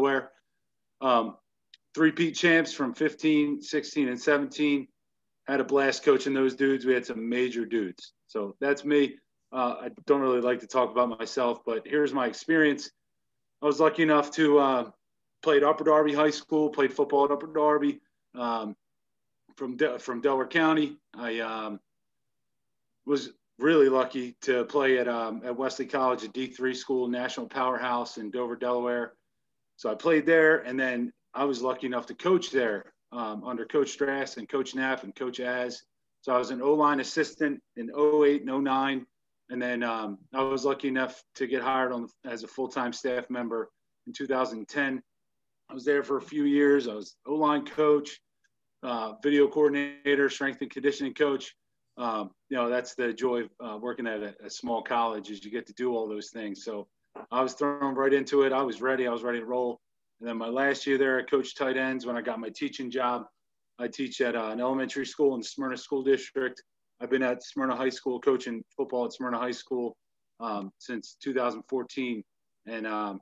Delaware. Um, three-peat champs from 15, 16, and 17. Had a blast coaching those dudes. We had some major dudes. So that's me. Uh, I don't really like to talk about myself, but here's my experience. I was lucky enough to uh, play at Upper Darby High School, played football at Upper Darby um, from De- from Delaware County. I um, was really lucky to play at um, at Wesley College, a D3 school, national powerhouse in Dover, Delaware. So I played there, and then I was lucky enough to coach there um, under Coach Drass and Coach Knapp and Coach Az. So I was an O-line assistant in 08 and 09. And then um, I was lucky enough to get hired on as a full-time staff member in 2010. I was there for a few years. I was O-line coach, uh, video coordinator, strength and conditioning coach. Um, you know, that's the joy of uh, working at a, a, small college is you get to do all those things. So I was thrown right into it. I was ready. I was ready to roll. And then my last year there, I coached tight ends when I got my teaching job. I teach at uh, an elementary school in Smyrna School District. I've been at Smyrna High School coaching football at Smyrna High School um, since 2014, and um,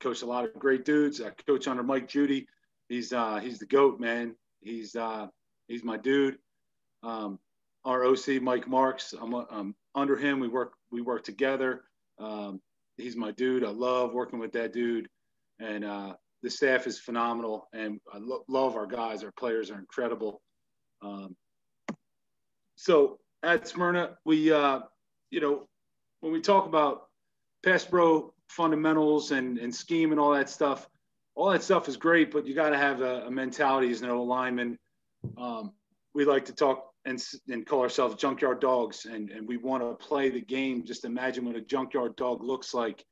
coached a lot of great dudes. I coach under Mike Judy. He's uh, he's the goat, man. He's uh, he's my dude. Um, our OC Mike Marks. I'm, I'm, under him. We work we work together. Um, he's my dude. I love working with that dude, and uh, the staff is phenomenal. And I lo- love our guys. Our players are incredible. Um, so at Smyrna, we, uh, you know, when we talk about pass pro fundamentals and, and scheme and all that stuff, all that stuff is great, but you got to have a, a, mentality as an lineman. Um, we like to talk and, and call ourselves junkyard dogs, and, and we want to play the game. Just imagine what a junkyard dog looks like.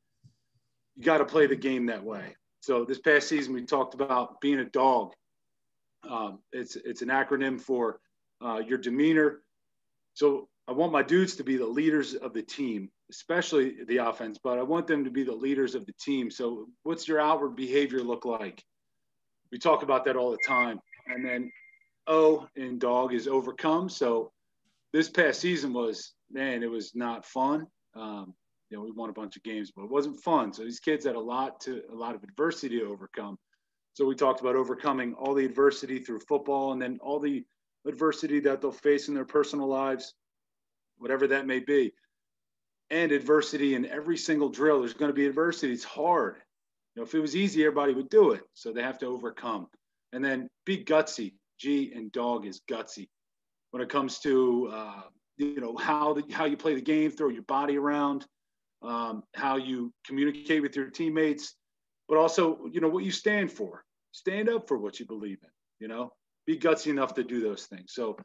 You got to play the game that way. So this past season, we talked about being a dog. Um, it's it's an acronym for uh, your demeanor, so I want my dudes to be the leaders of the team, especially the offense, but I want them to be the leaders of the team. So what's your outward behavior look like? We talk about that all the time. And then O in dog is overcome. So this past season was, man, it was not fun. Um, you know, we won a bunch of games, but it wasn't fun. So these kids had a lot to a lot of adversity to overcome. So we talked about overcoming all the adversity through football and then all the adversity that they'll face in their personal lives, whatever that may be. And adversity in every single drill. There's going to be adversity. It's hard. You know, if it was easy, everybody would do it. So they have to overcome. And then be gutsy. G and dog is gutsy. When it comes to uh, you know how the, how you play the game, throw your body around, um, how you communicate with your teammates, but also you know what you stand for. Stand up for what you believe in. You know, be gutsy enough to do those things. So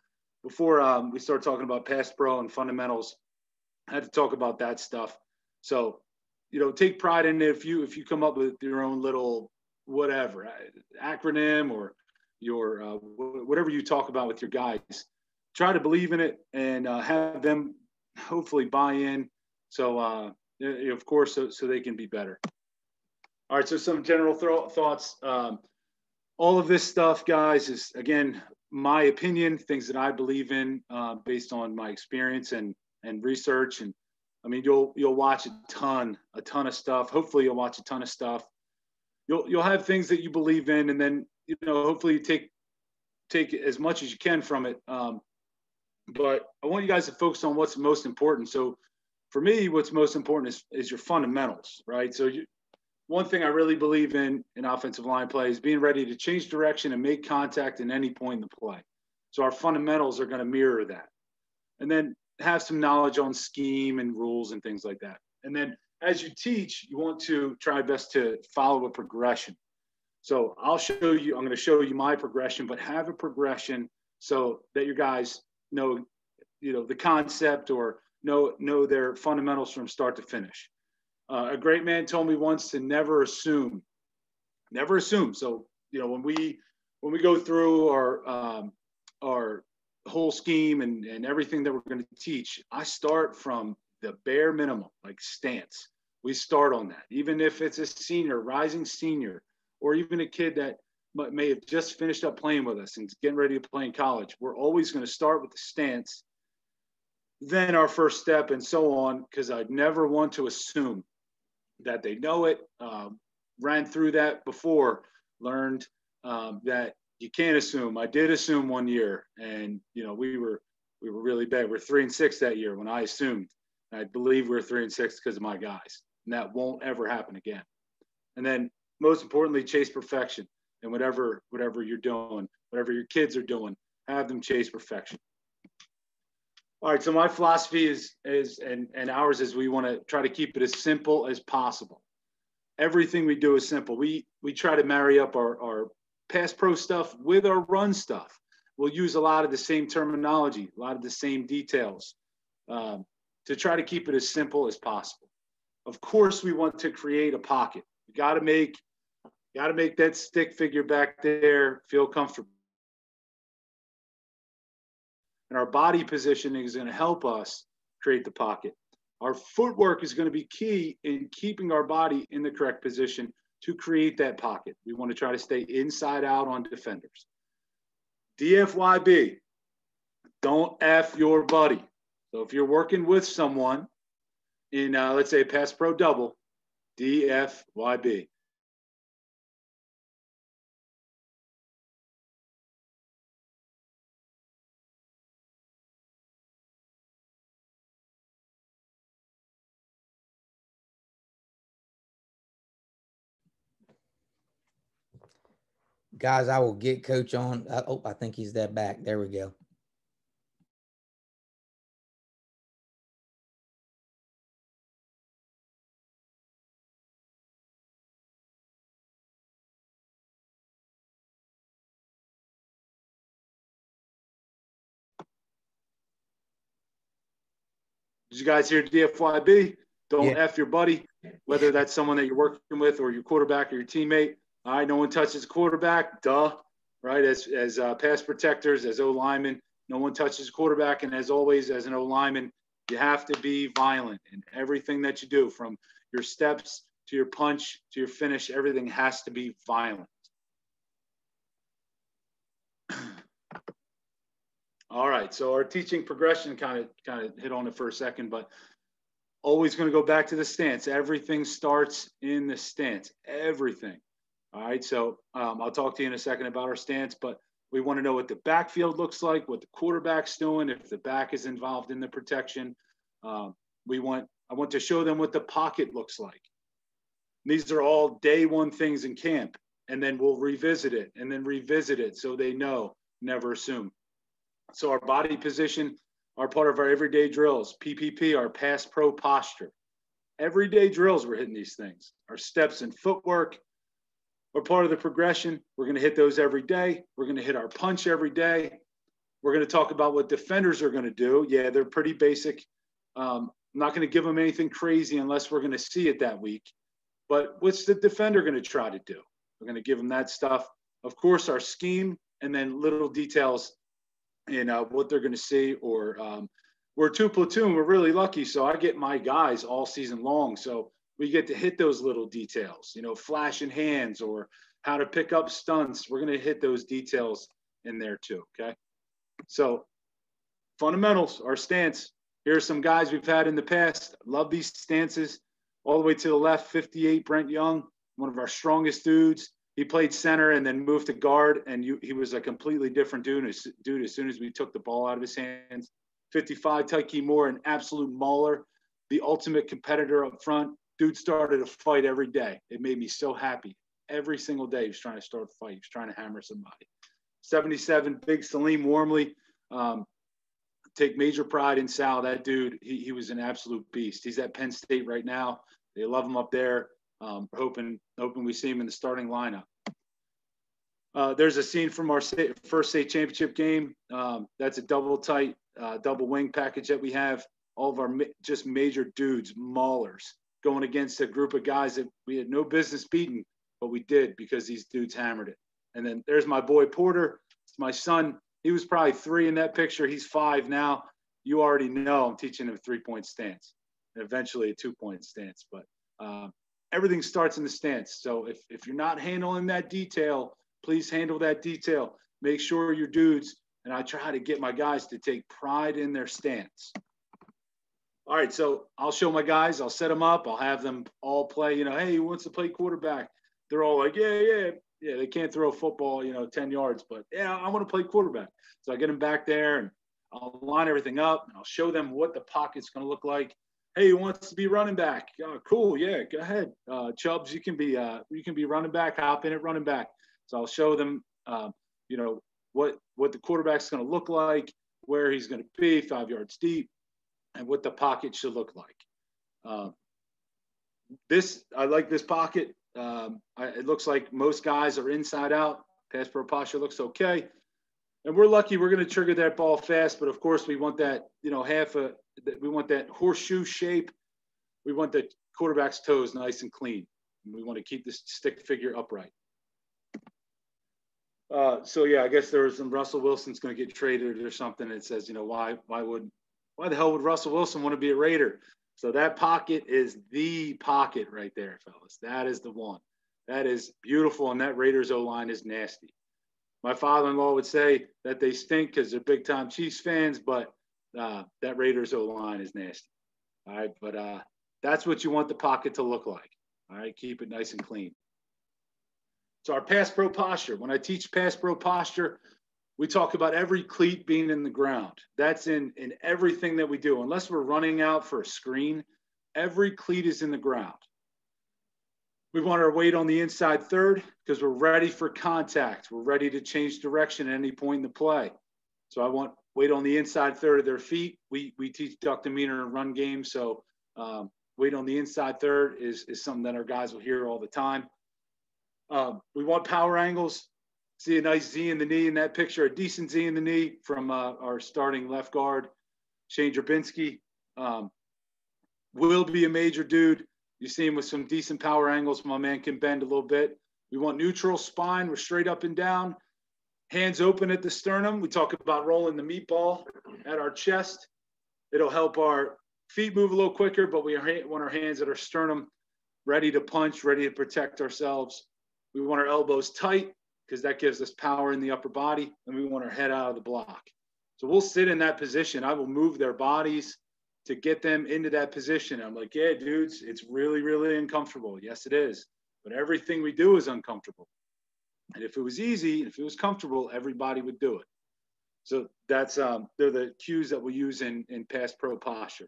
before um, we start talking about pass pro and fundamentals, I had to talk about that stuff. So, you know, take pride in it. If you if you come up with your own little whatever uh, acronym or your uh, whatever you talk about with your guys, try to believe in it and uh, have them hopefully buy in. So, uh, of course, so, so they can be better. All right. So some general th- thoughts. Um, all of this stuff, guys, is again my opinion, things that I believe in uh, based on my experience and and research. And I mean, you'll you'll watch a ton, a ton of stuff. Hopefully, you'll watch a ton of stuff. You'll you'll have things that you believe in, and then you know, hopefully, you take take as much as you can from it. Um, but I want you guys to focus on what's most important. So, for me, what's most important is is your fundamentals, right? So you, one thing I really believe in in offensive line play is being ready to change direction and make contact in any point in the play. So our fundamentals are going to mirror that. And then have some knowledge on scheme and rules and things like that. And then as you teach, you want to try best to follow a progression. So I'll show you, I'm going to show you my progression, but have a progression so that your guys know, you know, the concept or know know their fundamentals from start to finish. Uh, a great man told me once to never assume, never assume. So you know when we when we go through our um, our whole scheme and, and everything that we're going to teach, I start from the bare minimum, like stance. We start on that, even if it's a senior, rising senior, or even a kid that may have just finished up playing with us and getting ready to play in college. We're always going to start with the stance, then our first step, and so on, because I'd never want to assume that they know it. Um, ran through that before, learned um, that you can't assume. I did assume one year, and you know we were we were really bad. We're three and six that year when I assumed. I believe we're three and six because of my guys, and that won't ever happen again. And then most importantly, chase perfection and whatever whatever you're doing, whatever your kids are doing, have them chase perfection. All right, so my philosophy is is and and ours is we want to try to keep it as simple as possible. Everything we do is simple. We we try to marry up our our pass pro stuff with our run stuff. We'll use a lot of the same terminology, a lot of the same details um, to try to keep it as simple as possible. Of course, we want to create a pocket. You got to make got to make that stick figure back there feel comfortable. And our body positioning is going to help us create the pocket. Our footwork is going to be key in keeping our body in the correct position to create that pocket. We want to try to stay inside out on defenders. DFYB, don't F your buddy. So if you're working with someone in, uh, let's say, pass pro double, DFYB. Guys, I will get coach on. Uh, oh, I think he's that back. There we go. Did you guys hear DFYB? Don't yeah. F your buddy, whether that's someone that you're working with or your quarterback or your teammate. All right, no one touches quarterback. Duh. Right. As as uh, pass protectors, as O linemen, no one touches quarterback. And as always, as an O lineman, you have to be violent in everything that you do, from your steps to your punch to your finish. Everything has to be violent. All right. So our teaching progression kind of kind of hit on it for a second, but always going to go back to the stance. Everything starts in the stance. Everything. All right, so um, I'll talk to you in a second about our stance, but we want to know what the backfield looks like, what the quarterback's doing, if the back is involved in the protection. Um, we want I want to show them what the pocket looks like. These are all day one things in camp, and then we'll revisit it and then revisit it so they know. Never assume. So our body position are part of our everyday drills. PPP, our pass pro posture. Everyday drills, we're hitting these things. Our steps and footwork, are part of the progression. We're going to hit those every day. We're going to hit our punch every day. We're going to talk about what defenders are going to do. Yeah, they're pretty basic. Um, I'm not going to give them anything crazy unless we're going to see it that week. But what's the defender going to try to do? We're going to give them that stuff. Of course, our scheme and then little details in uh, what they're going to see. Or um, we're two platoon. We're really lucky. So I get my guys all season long. So we get to hit those little details, you know, flashing hands or how to pick up stunts. We're going to hit those details in there too. Okay. So, fundamentals, our stance. Here are some guys we've had in the past. Love these stances. All the way to the left, 58, Brent Young, one of our strongest dudes. He played center and then moved to guard, and you, he was a completely different dude as, dude as soon as we took the ball out of his hands. 55, Tyke Moore, an absolute mauler, the ultimate competitor up front dude started a fight every day. It made me so happy. Every single day he was trying to start a fight. He was trying to hammer somebody. 77, big Saleem Wormley. Um, take major pride in Sal. That dude, he, he was an absolute beast. He's at Penn State right now. They love him up there. Um, hoping, hoping we see him in the starting lineup. Uh, there's a scene from our state, first state championship game. Um, that's a double tight, uh, double wing package that we have. All of our ma- just major dudes, maulers going against a group of guys that we had no business beating, but we did because these dudes hammered it. And then there's my boy Porter. It's my son. He was probably three in that picture. He's five now. You already know I'm teaching him a three point stance and eventually a two point stance. But um, everything starts in the stance. So if, if you're not handling that detail, please handle that detail. Make sure your dudes, and I try to get my guys to take pride in their stance all right, so I'll show my guys, I'll set them up, I'll have them all play, you know, hey, who wants to play quarterback? they're all like, yeah, yeah, yeah. They can't throw a football, you know, 10 yards, but yeah, I want to play quarterback. So I get them back there and I'll line everything up and I'll show them what the pocket's going to look like. Hey, who wants to be running back? Oh, cool. Yeah, go ahead. Uh, Chubbs, you can be uh, you can be running back. Hop in at running back. So I'll show them, um, you know, what what the quarterback's going to look like, where he's going to be, five yards deep, and what the pocket should look like. Um, this I like this pocket. Um, I, it looks like most guys are inside out. Pass pro posture looks okay, and we're lucky. We're going to trigger that ball fast, but of course we want that you know half a we want that horseshoe shape. We want the quarterback's toes nice and clean. And we want to keep this stick figure upright. Uh, so yeah, I guess there was some Russell Wilson's going to get traded or something. It says, you know, why why would why the hell would Russell Wilson want to be a Raider? So that pocket is the pocket right there, fellas. That is the one. That is beautiful, and that Raiders O line is nasty. My father-in-law would say that they stink because they're big-time Chiefs fans, but uh, that Raiders O line is nasty. All right, but uh, that's what you want the pocket to look like. All right, keep it nice and clean. So our pass pro posture. When I teach pass pro posture, we talk about every cleat being in the ground. That's in in everything that we do. Unless we're running out for a screen, every cleat is in the ground. We want our weight on the inside third because we're ready for contact. We're ready to change direction at any point in the play. So I want weight on the inside third of their feet. We we teach duck demeanor and run game, so um, weight on the inside third is is something that our guys will hear all the time. Um, we want power angles. See a nice Z in the knee in that picture, a decent Z in the knee from uh, our starting left guard, Shane Drabinski. Um, will be a major dude. You see him with some decent power angles. My man can bend a little bit. We want neutral spine. We're straight up and down. Hands open at the sternum. We talk about rolling the meatball at our chest. It'll help our feet move a little quicker, but we want our hands at our sternum, ready to punch, ready to protect ourselves. We want our elbows tight because that gives us power in the upper body, and we want our head out of the block. So we'll sit in that position. I will move their bodies to get them into that position. I'm like, yeah, dudes, it's really, really uncomfortable. Yes, it is. But everything we do is uncomfortable. And if it was easy, if it was comfortable, everybody would do it. So that's um, they're the cues that we use in in pass pro posture.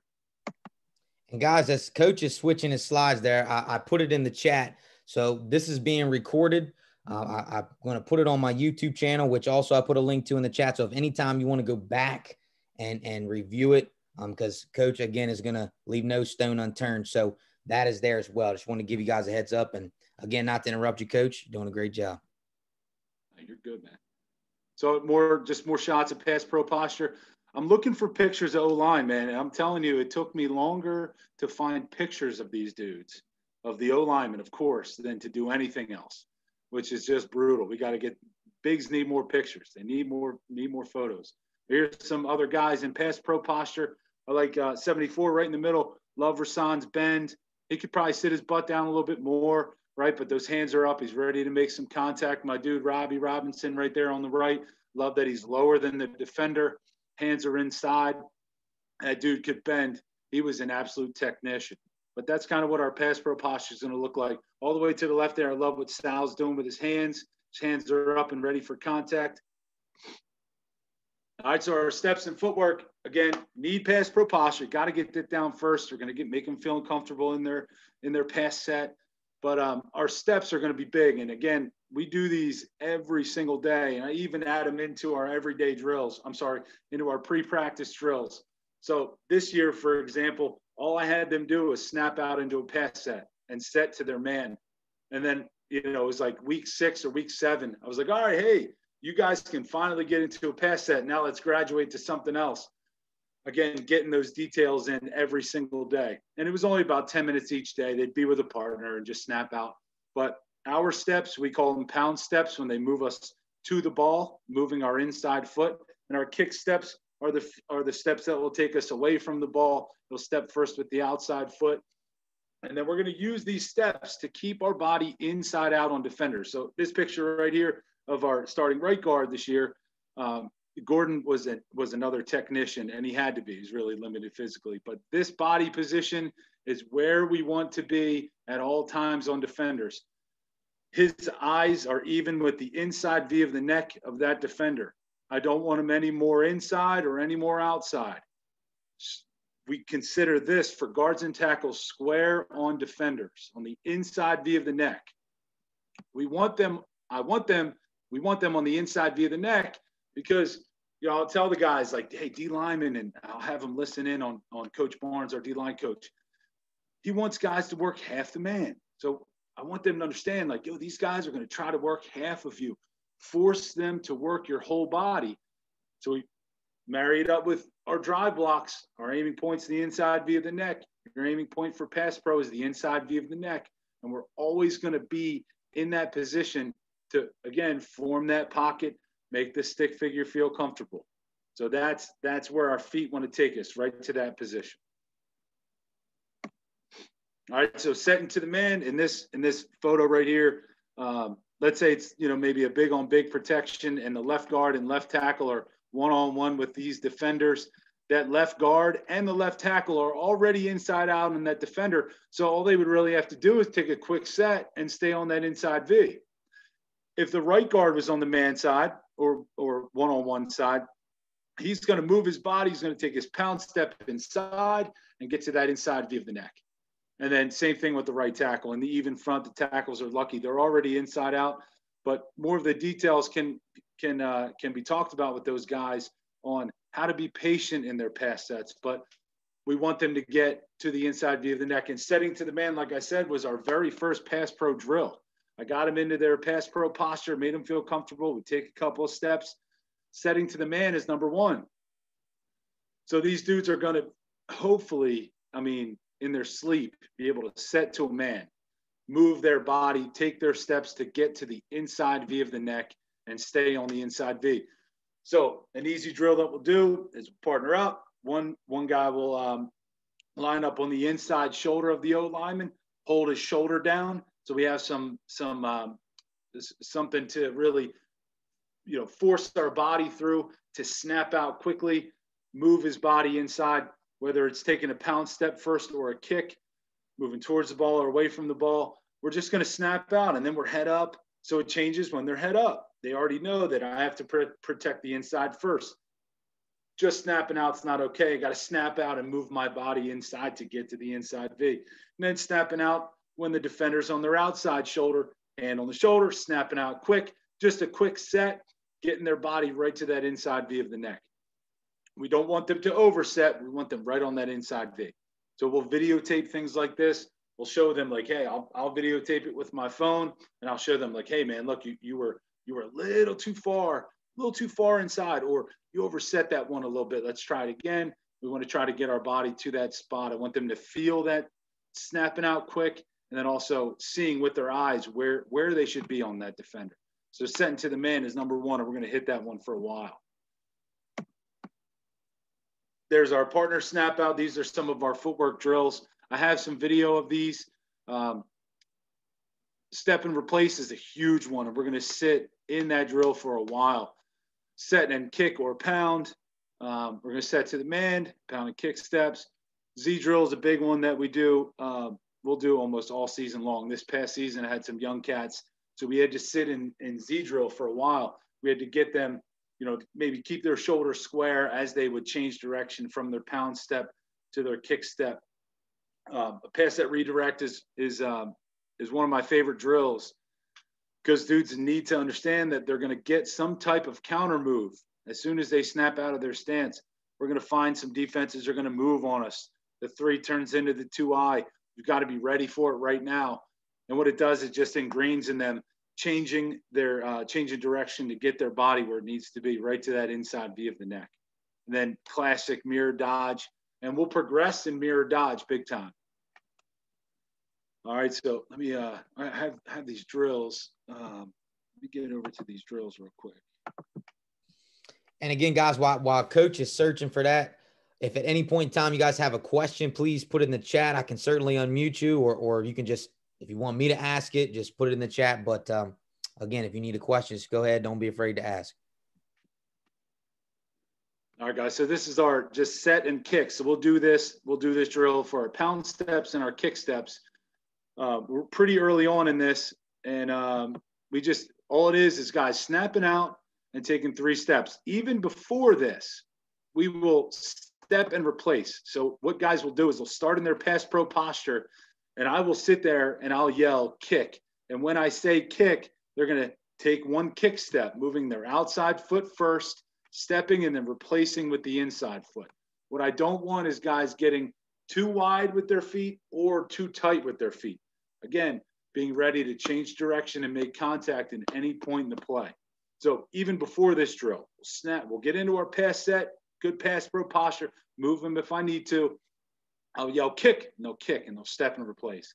And guys, as coach is switching his slides there, I, I put it in the chat. So this is being recorded. Uh, I, am going to put it on my YouTube channel, which also I put a link to in the chat. So if anytime you want to go back and and review it, because um, coach again is going to leave no stone unturned. So that is there as well. Just want to give you guys a heads up. And again, not to interrupt you, coach, doing a great job. You're good, man. So more, just more shots of pass pro posture. I'm looking for pictures of O line, man. And I'm telling you, it took me longer to find pictures of these dudes, of the O linemen, of course, than to do anything else, which is just brutal. We got to get bigs need more pictures. They need more need more photos. Here's some other guys in pass pro posture. I like uh, 74 right in the middle. Love Rasan's bend. He could probably sit his butt down a little bit more right? But those hands are up. He's ready to make some contact. My dude, Robbie Robinson, right there on the right. Love that he's lower than the defender. Hands are inside. That dude could bend. He was an absolute technician. But that's kind of what our pass pro posture is going to look like. All the way to the left there, I love what Sal's doing with his hands. His hands are up and ready for contact. All right, so our steps and footwork again need pass pro posture. Got to get that down first. We're going to get make them feel comfortable in their in their pass set but um, our steps are going to be big. And again, we do these every single day. And I even add them into our everyday drills. I'm sorry, into our pre practice drills. So this year, for example, all I had them do was snap out into a pass set and set to their man. And then, you know, it was like week six or week seven. I was like, all right, hey, you guys can finally get into a pass set. Now let's graduate to something else again, getting those details in every single day. And it was only about 10 minutes each day. They'd be with a partner and just snap out. But our steps, we call them pound steps when they move us to the ball, moving our inside foot. And our kick steps are the are the steps that will take us away from the ball. We'll step first with the outside foot. And then we're going to use these steps to keep our body inside out on defenders. So this picture right here of our starting right guard this year, um, Gordon was a, was another technician, and he had to be. He's really limited physically, but this body position is where we want to be at all times on defenders. his eyes are even with the inside V of the neck of that defender. I don't want them any more inside or any more outside. We consider this for guards and tackles square on defenders on the inside V of the neck. We want them, I want them, we want them on the inside V of the neck because you know, I'll tell the guys like, hey, D lineman, and I'll have them listen in on on Coach Barnes, our D line coach. He wants guys to work half the man. So I want them to understand, like, yo, these guys are going to try to work half of you. Force them to work your whole body. So we marry it up with our drive blocks. Our aiming point's the inside V of the neck. Your aiming point for pass pro is the inside V of the neck. And we're always going to be in that position to, again, form that pocket, make the stick figure feel comfortable. So that's that's where our feet want to take us, right to that position. All right, so setting to the man in this in this photo right here. Um, let's say it's you know maybe a big on big protection, and the left guard and left tackle are one on one with these defenders. That left guard and the left tackle are already inside out on that defender. So all they would really have to do is take a quick set and stay on that inside V. If the right guard was on the man side or or one on one side, he's going to move his body. He's going to take his pound step inside and get to that inside V of the neck. And then same thing with the right tackle. and the even front, the tackles are lucky; they're already inside out. But more of the details can can uh, can be talked about with those guys on how to be patient in their pass sets. But we want them to get to the inside V of the neck. And setting to the man, like I said, was our very first pass pro drill. I got them into their pass pro posture, made them feel comfortable. We take a couple of steps. Setting to the man is number one. So these dudes are going to hopefully, I mean, in their sleep, be able to set to a man, move their body, take their steps to get to the inside V of the neck and stay on the inside V. So an easy drill that we'll do is partner up. One one guy will um, line up on the inside shoulder of the O lineman, hold his shoulder down. So we have some some um, something to really, you know, force our body through to snap out quickly, move his body inside, whether it's taking a pound step first or a kick, moving towards the ball or away from the ball. We're just going to snap out and then we're head up. So it changes when they're head up. They already know that I have to pr- protect the inside first. Just snapping out is not okay. I got to snap out and move my body inside to get to the inside V. And then snapping out when the defender's on their outside shoulder, hand on the shoulder, snapping out quick. Just a quick set, getting their body right to that inside V of the neck. We don't want them to overset. We want them right on that inside V. So we'll videotape things like this. We'll show them like, hey, I'll, I'll videotape it with my phone and I'll show them like, hey, man, look, you, you were you were a little too far, a little too far inside, or you overset that one a little bit. Let's try it again. We want to try to get our body to that spot. I want them to feel that snapping out quick and then also seeing with their eyes where where they should be on that defender. So setting to the man is number one, and we're going to hit that one for a while. There's our partner snap out. These are some of our footwork drills. I have some video of these. Um, step and replace is a huge one, and we're going to sit in that drill for a while. Set and kick or pound. Um, we're going to set to the man, pound and kick steps. Z drill is a big one that we do. Um, we'll do almost all season long. This past season, I had some young cats, so we had to sit in, in Z drill for a while. We had to get them you know, maybe keep their shoulders square as they would change direction from their pound step to their kick step. Um, a pass set redirect is is um, is one of my favorite drills because dudes need to understand that they're going to get some type of counter move as soon as they snap out of their stance. We're going to find some defenses are going to move on us. The three turns into the two eye. You've got to be ready for it right now. And what it does is just ingrains in them changing their uh, changing direction to get their body where it needs to be, right to that inside V of the neck. And then classic mirror dodge, and we'll progress in mirror dodge big time. All right, so let me uh, I have have these drills. Um, let me get over to these drills real quick. And again, guys, while while coach is searching for that, if at any point in time you guys have a question, please put it in the chat. I can certainly unmute you, or or you can just if you want me to ask it, just put it in the chat. But um, again, if you need a question, just go ahead. Don't be afraid to ask. All right, guys. So this is our just set and kick. So we'll do this. We'll do this drill for our pound steps and our kick steps. Uh, we're pretty early on in this. and um, we just all it is is guys snapping out and taking three steps. Even before this, we will step and replace. So what guys will do is they'll start in their pass pro posture, and I will sit there and I'll yell kick. And when I say kick, they're gonna take one kick step, moving their outside foot first, stepping and then replacing with the inside foot. What I don't want is guys getting too wide with their feet or too tight with their feet. Again, being ready to change direction and make contact in any point in the play. So even before this drill, we'll snap, we'll get into our pass set, good pass pro posture, move them if I need to. I'll yell kick, they'll kick, and they'll step and replace.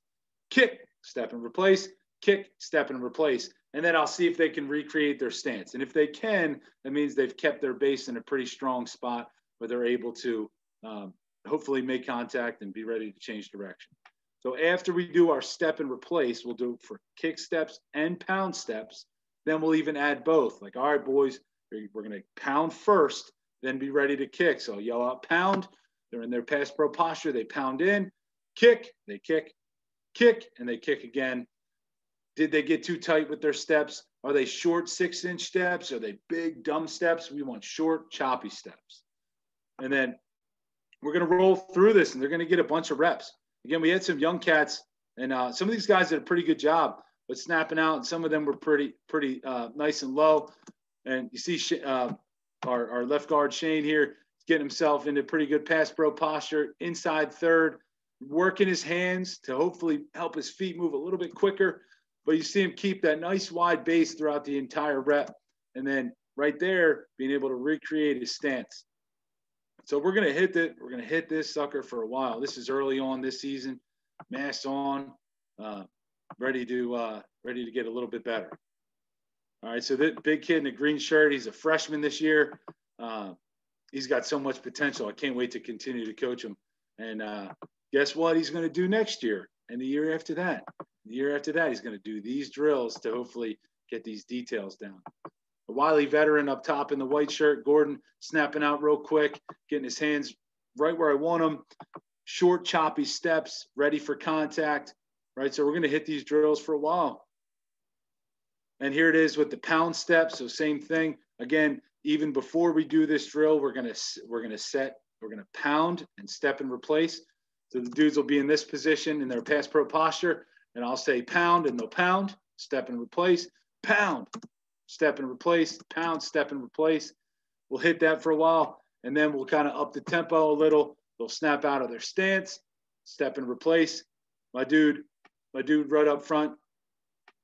Kick, step and replace, kick, step and replace. And then I'll see if they can recreate their stance. And if they can, that means they've kept their base in a pretty strong spot where they're able to um, hopefully make contact and be ready to change direction. So after we do our step and replace, we'll do it for kick steps and pound steps. Then we'll even add both. Like, all right, boys, we're going to pound first, then be ready to kick. So I'll yell out pound. They're in their pass pro posture. They pound in, kick, they kick, kick, and they kick again. Did they get too tight with their steps? Are they short six inch steps? Are they big, dumb steps? We want short, choppy steps. And then we're going to roll through this and they're going to get a bunch of reps. Again, we had some young cats and uh, some of these guys did a pretty good job with snapping out, and some of them were pretty, pretty uh, nice and low. And you see uh, our, our left guard Shane here getting himself into pretty good pass pro posture, inside third, working his hands to hopefully help his feet move a little bit quicker. But you see him keep that nice wide base throughout the entire rep. And then right there, being able to recreate his stance. So we're gonna hit that. We're gonna hit this sucker for a while. This is early on this season. mass on, uh, ready to uh, ready to get a little bit better. All right. So that big kid in the green shirt. He's a freshman this year. Uh, he's got so much potential. I can't wait to continue to coach him. And uh, guess what? He's going to do next year and the year after that. The year after that, he's going to do these drills to hopefully get these details down a wily veteran up top in the white shirt, Gordon snapping out real quick, getting his hands right where I want them. Short, choppy steps, ready for contact, right? So we're going to hit these drills for a while. And here it is with the pound step. So same thing. Again, even before we do this drill, we're to we're to set, we're to pound and step and replace. So the dudes will be in this position in their pass pro posture, and I'll say pound and they'll pound, step and replace, pound, step and replace, pound, step and replace. We'll hit that for a while, and then we'll kind of up the tempo a little. They'll snap out of their stance, step and replace. My dude, my dude right up front,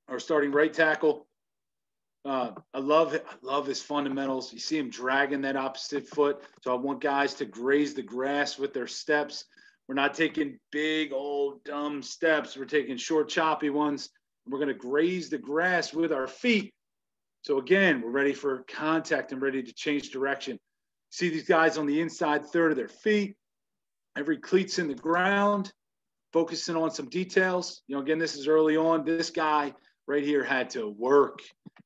our starting right tackle. Uh, I love. I love his fundamentals. You see him dragging that opposite foot. So I want guys to graze the grass with their steps. We're not taking big old dumb steps. We're taking short choppy ones. We're going to graze the grass with our feet so again, we're ready for contact and ready to change direction. See these guys on the inside third of their feet. Every cleat's in the ground, focusing on some details. You know, again, this is early on. This guy right here had to work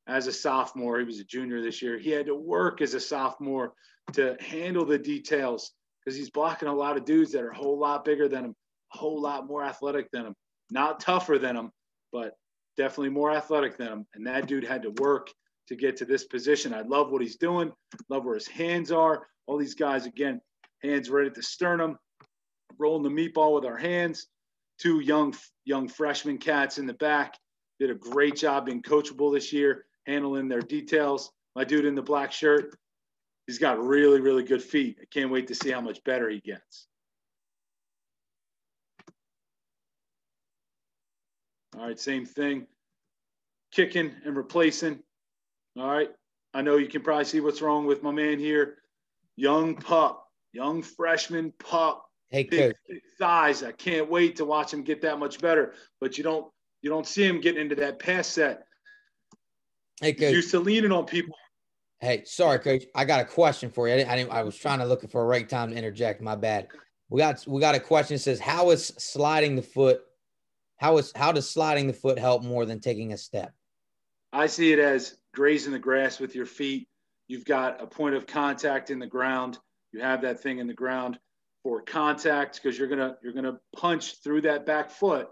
as a sophomore. He was a junior this year. He had to work as a sophomore to handle the details because he's blocking a lot of dudes that are a whole lot bigger than him, a whole lot more athletic than him, not tougher than him, but definitely more athletic than him. And that dude had to work to get to this position. I love what he's doing, love where his hands are. All these guys, again, hands right at the sternum, rolling the meatball with our hands. Two young, young freshman cats in the back did a great job being coachable this year, handling their details. My dude in the black shirt, he's got really, really good feet. I can't wait to see how much better he gets. All right, same thing. Kicking and replacing. All right. I know you can probably see what's wrong with my man here. Young pup, young freshman pup. Hey, big, big size. I can't wait to watch him get that much better. But you don't you don't see him getting into that pass set. Hey, coach. Used to leaning on people. Hey, sorry, coach. I got a question for you. I didn't, I, didn't, I was trying to look for a right time to interject. My bad. We got we got a question that says, "How is sliding the foot? How is how does sliding the foot help more than taking a step?" I see it as grazing the grass with your feet. You've got a point of contact in the ground. You have that thing in the ground for contact because you're gonna you're gonna punch through that back foot.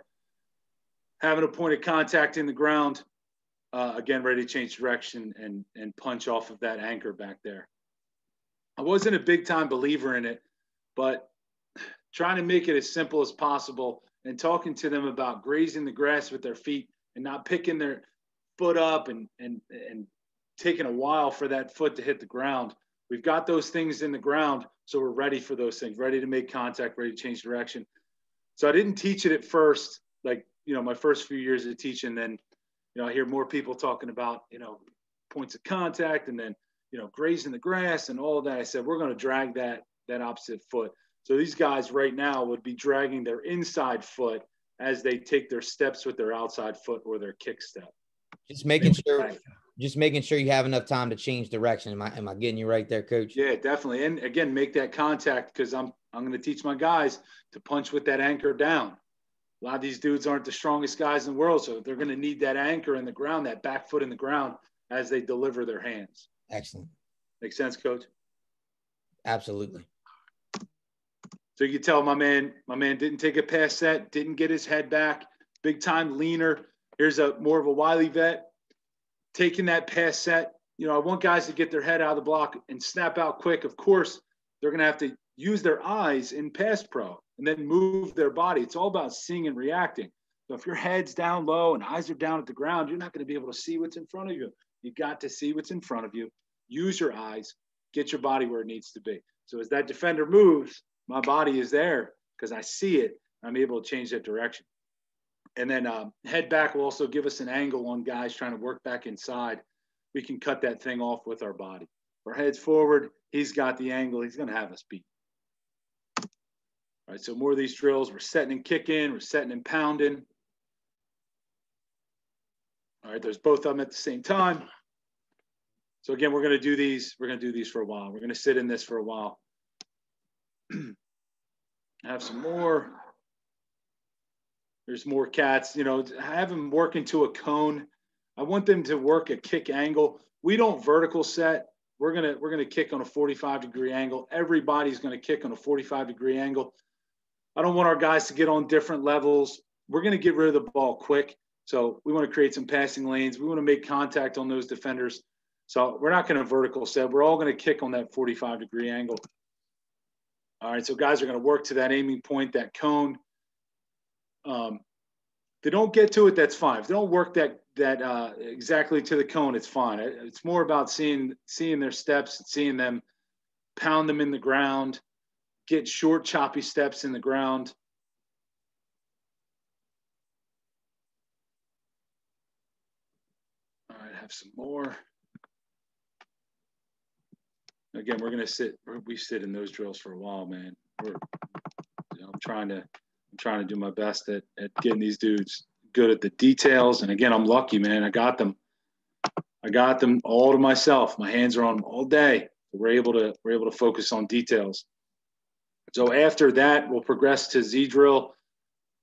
Having a point of contact in the ground, uh, again, ready to change direction and, and punch off of that anchor back there. I wasn't a big time believer in it, but trying to make it as simple as possible and talking to them about grazing the grass with their feet and not picking their foot up and, and, and taking a while for that foot to hit the ground. We've got those things in the ground, so we're ready for those things, ready to make contact, ready to change direction. So I didn't teach it at first, like, you know, my first few years of teaching, then, you know, I hear more people talking about, you know, points of contact and then, you know, grazing the grass and all that. I said, we're going to drag that, that opposite foot. So these guys right now would be dragging their inside foot as they take their steps with their outside foot or their kick step. Just making sure just making sure you have enough time to change direction. Am I am I getting you right there, coach? Yeah, definitely. And again, make that contact because I'm I'm going to teach my guys to punch with that anchor down. A lot of these dudes aren't the strongest guys in the world, so they're going to need that anchor in the ground, that back foot in the ground as they deliver their hands. Excellent. Makes sense, coach? Absolutely. So you can tell my man, my man didn't take a pass set, didn't get his head back, big time leaner. Here's a more of a wily vet taking that pass set. You know, I want guys to get their head out of the block and snap out quick. Of course, they're going to have to use their eyes in pass pro and then move their body. It's all about seeing and reacting. So if your head's down low and eyes are down at the ground, you're not going to be able to see what's in front of you. You got to see what's in front of you. Use your eyes. Get your body where it needs to be. So as that defender moves, my body is there because I see it. I'm able to change that direction. And then um, head back will also give us an angle on guys trying to work back inside. We can cut that thing off with our body. Our heads forward, he's got the angle. He's going to have us beat. All right, so more of these drills. We're setting and kicking. We're setting and pounding. All right, there's both of them at the same time. So again, we're going to do these. We're going to do these for a while. We're going to sit in this for a while. have some more. There's more cats, you know, have them work into a cone. I want them to work a kick angle. We don't vertical set. We're gonna we're gonna kick on a 45 degree angle. Everybody's gonna kick on a 45 degree angle. I don't want our guys to get on different levels. We're gonna get rid of the ball quick. So we want to create some passing lanes. We want to make contact on those defenders. So we're not going to vertical set. We're all going to kick on that 45 degree angle. All right. So guys are going to work to that aiming point, that cone. Um, they don't get to it, that's fine. If they don't work that that uh, exactly to the cone, it's fine. It's more about seeing seeing their steps, seeing them pound them in the ground, get short, choppy steps in the ground. All right, have some more. Again, we're gonna sit. We sit in those drills for a while, man. We're, you know, I'm trying to I'm trying to do my best at, at getting these dudes good at the details. And again, I'm lucky, man. I got them. I got them all to myself. My hands are on them all day. We're able to we're able to focus on details. So after that, we'll progress to Z drill.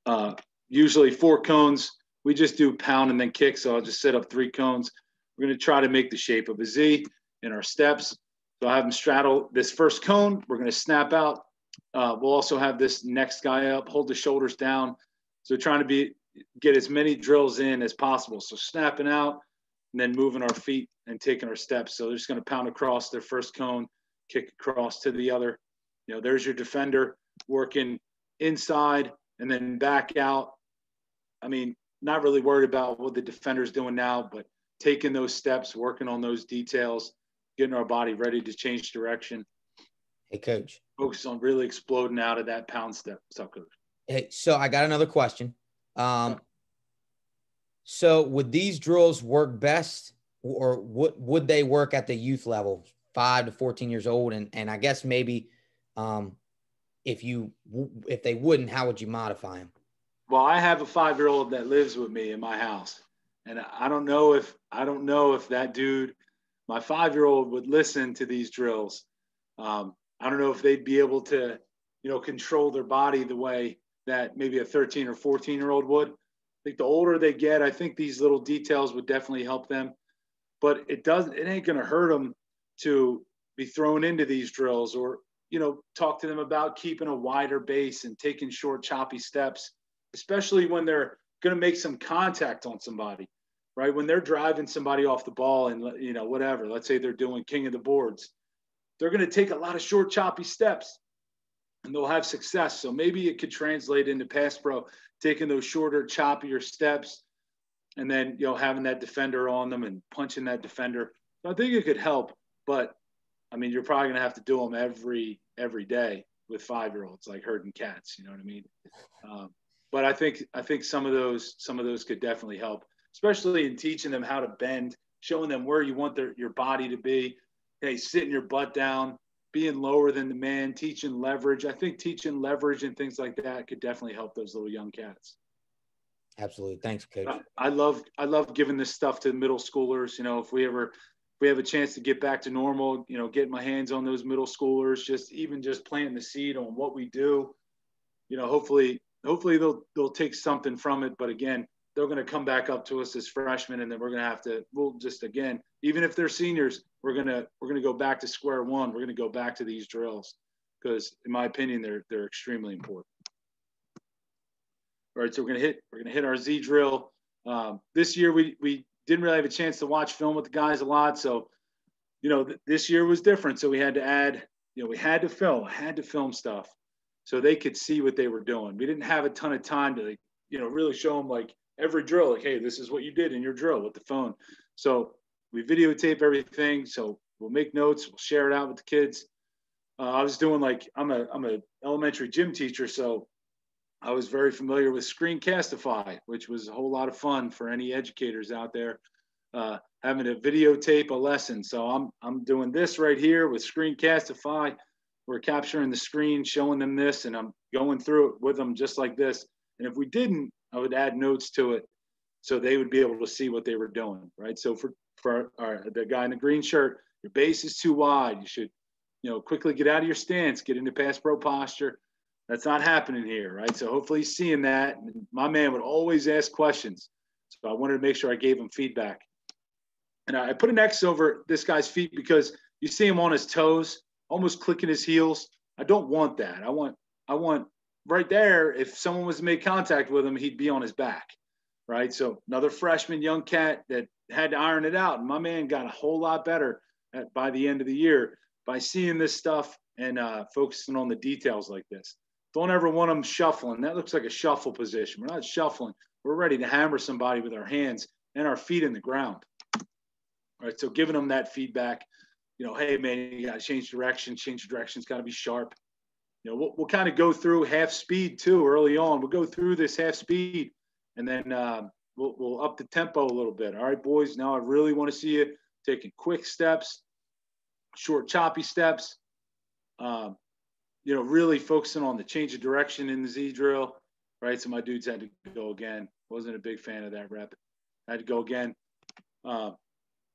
Uh, usually four cones. We just do pound and then kick. So I'll just set up three cones. We're going to try to make the shape of a Z in our steps. So I have them straddle this first cone. We're going to snap out, uh, we'll also have this next guy up, hold the shoulders down. So trying to be get as many drills in as possible. So snapping out and then moving our feet and taking our steps. So they're just going to pound across their first cone, kick across to the other. You know, there's your defender working inside and then back out. I mean, not really worried about what the defender's doing now, but taking those steps, working on those details, getting our body ready to change direction. Hey, coach. Focus on really exploding out of that pound step. What's coach? Hey, so I got another question. Um, so would these drills work best, or would would they work at the youth level, five to fourteen years old? And and I guess maybe, um, if you if they wouldn't, how would you modify them? Well, I have a five year old that lives with me in my house, and I don't know if I don't know if that dude, my five year old, would listen to these drills. Um, I don't know if they'd be able to, you know, control their body the way that maybe a 13 or 14 year old would. I think the older they get, I think these little details would definitely help them. But it doesn't, it ain't going to hurt them to be thrown into these drills or, you know, talk to them about keeping a wider base and taking short, choppy steps, especially when they're going to make some contact on somebody, right? When they're driving somebody off the ball and, you know, whatever, let's say they're doing king of the boards, they're going to take a lot of short, choppy steps and they'll have success. So maybe it could translate into pass pro, taking those shorter, choppier steps and then, you know, having that defender on them and punching that defender. So I think it could help, but I mean, you're probably going to have to do them every, every day with five-year-olds, like herding cats, you know what I mean? Um, but I think I think some of those some of those could definitely help, especially in teaching them how to bend, showing them where you want their your body to be. Hey, sitting your butt down, being lower than the man, teaching leverage. I think teaching leverage and things like that could definitely help those little young cats. Absolutely. Thanks, coach. I love I love giving this stuff to middle schoolers. You know, if we ever we have a chance to get back to normal, you know, getting my hands on those middle schoolers, just even just planting the seed on what we do, you know, hopefully hopefully they'll they'll take something from it. But again, they're going to come back up to us as freshmen, and then we're going to have to. We'll just again, even if they're seniors, we're gonna we're gonna go back to square one. We're going to go back to these drills because, in my opinion, they're they're extremely important. All right, so we're gonna hit we're gonna hit our Z drill. Um, this year we we didn't really have a chance to watch film with the guys a lot, so you know th- this year was different. So we had to add, you know, we had to film, had to film stuff so they could see what they were doing. We didn't have a ton of time to, you know, really show them like every drill, like, hey, this is what you did in your drill with the phone. So we videotape everything. So we'll make notes, we'll share it out with the kids. Uh, I was doing like I'm a I'm a elementary gym teacher, so I was very familiar with Screencastify, which was a whole lot of fun for any educators out there. Uh, having to videotape a lesson. So I'm I'm doing this right here with Screencastify we're capturing the screen, showing them this, and I'm going through it with them just like this. And if we didn't, I would add notes to it so they would be able to see what they were doing, right? So for for our, the guy in the green shirt, your base is too wide. You should, you know, quickly get out of your stance, get into pass pro posture. That's not happening here, right? So hopefully he's seeing that. My man would always ask questions. So I wanted to make sure I gave him feedback. And I put an X over this guy's feet because you see him on his toes almost clicking his heels. I don't want that. I want I want right there. If someone was to make contact with him, he'd be on his back, right? So another freshman young cat that had to iron it out, and my man got a whole lot better at, by the end of the year by seeing this stuff and uh, focusing on the details like this. Don't ever want them shuffling. That looks like a shuffle position. We're not shuffling. We're ready to hammer somebody with our hands and our feet in the ground. All right. So giving them that feedback you know, hey man, you got to change direction. Change direction. It's got to be sharp. You know, we'll, we'll kind of go through half speed too early on. We'll go through this half speed, and then uh, we'll we'll up the tempo a little bit. All right, boys. Now I really want to see you taking quick steps, short choppy steps. Um, you know, really focusing on the change of direction in the Z drill. Right. So my dudes had to go again. Wasn't a big fan of that rep. had to go again. Um,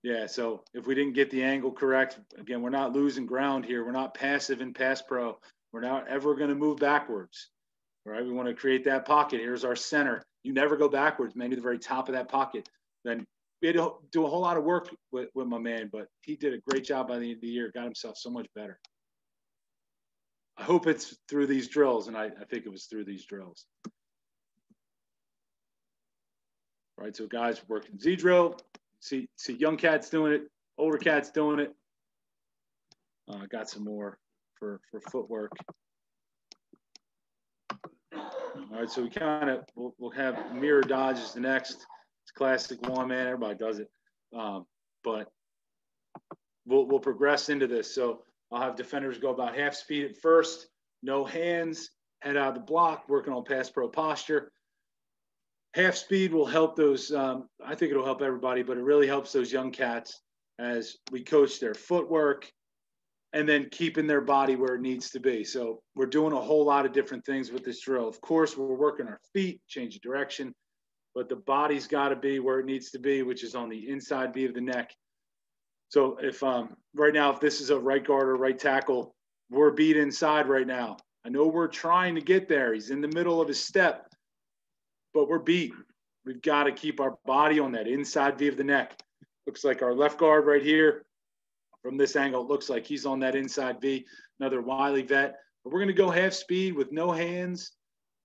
yeah, so if we didn't get the angle correct, again, we're not losing ground here. We're not passive in pass pro. We're not ever going to move backwards. Right? We want to create that pocket. Here's our center. You never go backwards, to the very top of that pocket. Then we had to do a whole lot of work with, with my man, but he did a great job by the end of the year, got himself so much better. I hope it's through these drills, and I, I think it was through these drills. Right, so guys working Z drill, see see young cats doing it, older cats doing it. Uh, got some more for for footwork. All right, so we kind of we'll, we'll have mirror dodge is the next. It's classic one man. Everybody does it, um, but we'll we'll progress into this. So I'll have defenders go about half speed at first, no hands, head out of the block, working on pass pro posture half speed will help those. Um, I think it'll help everybody, but it really helps those young cats as we coach their footwork and then keeping their body where it needs to be. So we're doing a whole lot of different things with this drill. Of course, we're working our feet, change of direction, but the body's got to be where it needs to be, which is on the inside V of the neck. So if um, right now, if this is a right guard or right tackle, we're beat inside right now. I know we're trying to get there. He's in the middle of his step but we're beat. We've got to keep our body on that inside V of the neck. Looks like our left guard right here. From this angle, it looks like he's on that inside V. Another Wiley vet. But we're going to go half speed with no hands,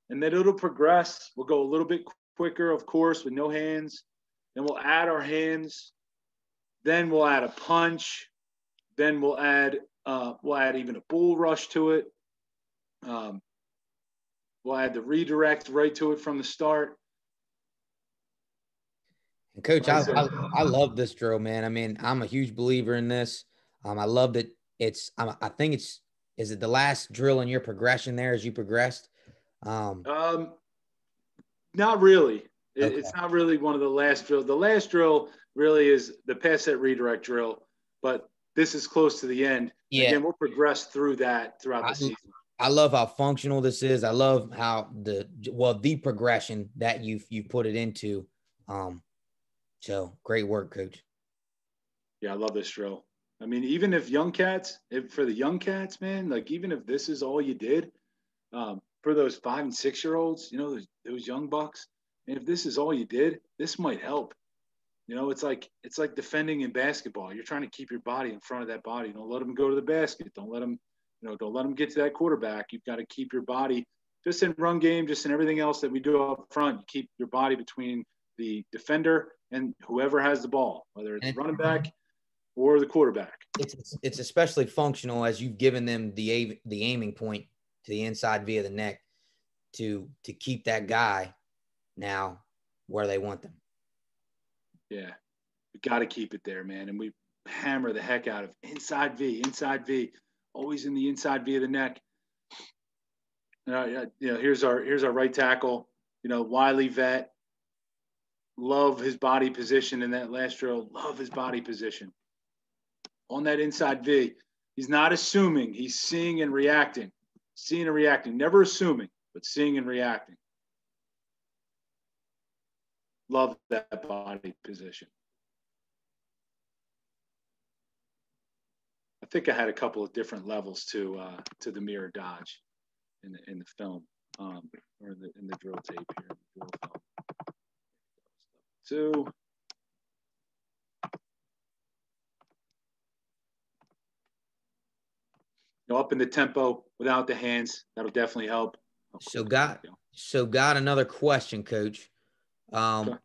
and then it'll progress. We'll go a little bit quicker, of course, with no hands. Then we'll add our hands. Then we'll add a punch. Then we'll add uh, we'll add even a bull rush to it. Um, we'll add the redirect right to it from the start. And coach, I, I, I love this drill, man. I mean, I'm a huge believer in this. Um, I love that it's. I, I think it's. Is it the last drill in your progression there as you progressed? Um, um not really. It, okay. It's not really one of the last drills. The last drill really is the pass set redirect drill, but this is close to the end. Yeah. Again, we'll progress through that throughout the I, season. I love how functional this is. I love how the well the progression that you've you put it into. Um, so great work, coach. Yeah, I love this drill. I mean, even if young cats, if for the young cats, man, like even if this is all you did, um, for those five and six year olds, you know, those, those young bucks, and if this is all you did, this might help. You know, it's like it's like defending in basketball. You're trying to keep your body in front of that body. Don't let them go to the basket. Don't let them, you know, don't let them get to that quarterback. You've got to keep your body just in run game, just in everything else that we do up front. You keep your body between the defender and whoever has the ball, whether it's running back or the quarterback. It's it's especially functional as you've given them the the aiming point to the inside V of the neck to to keep that guy now where they want them. Yeah, we got to keep it there, man. And we hammer the heck out of inside V, inside V, always in the inside V of the neck. Uh, you know, here's our here's our right tackle. You know, Wiley vet. Love his body position in that last drill. Love his body position on that inside V. He's not assuming. He's seeing and reacting, seeing and reacting. Never assuming, but seeing and reacting. Love that body position. I think I had a couple of different levels to uh, to the mirror dodge in the in the film um, or in the in the drill tape here. Drill. Two. Go up in the tempo without the hands. That'll definitely help. So got so got another question, coach. Um, sure.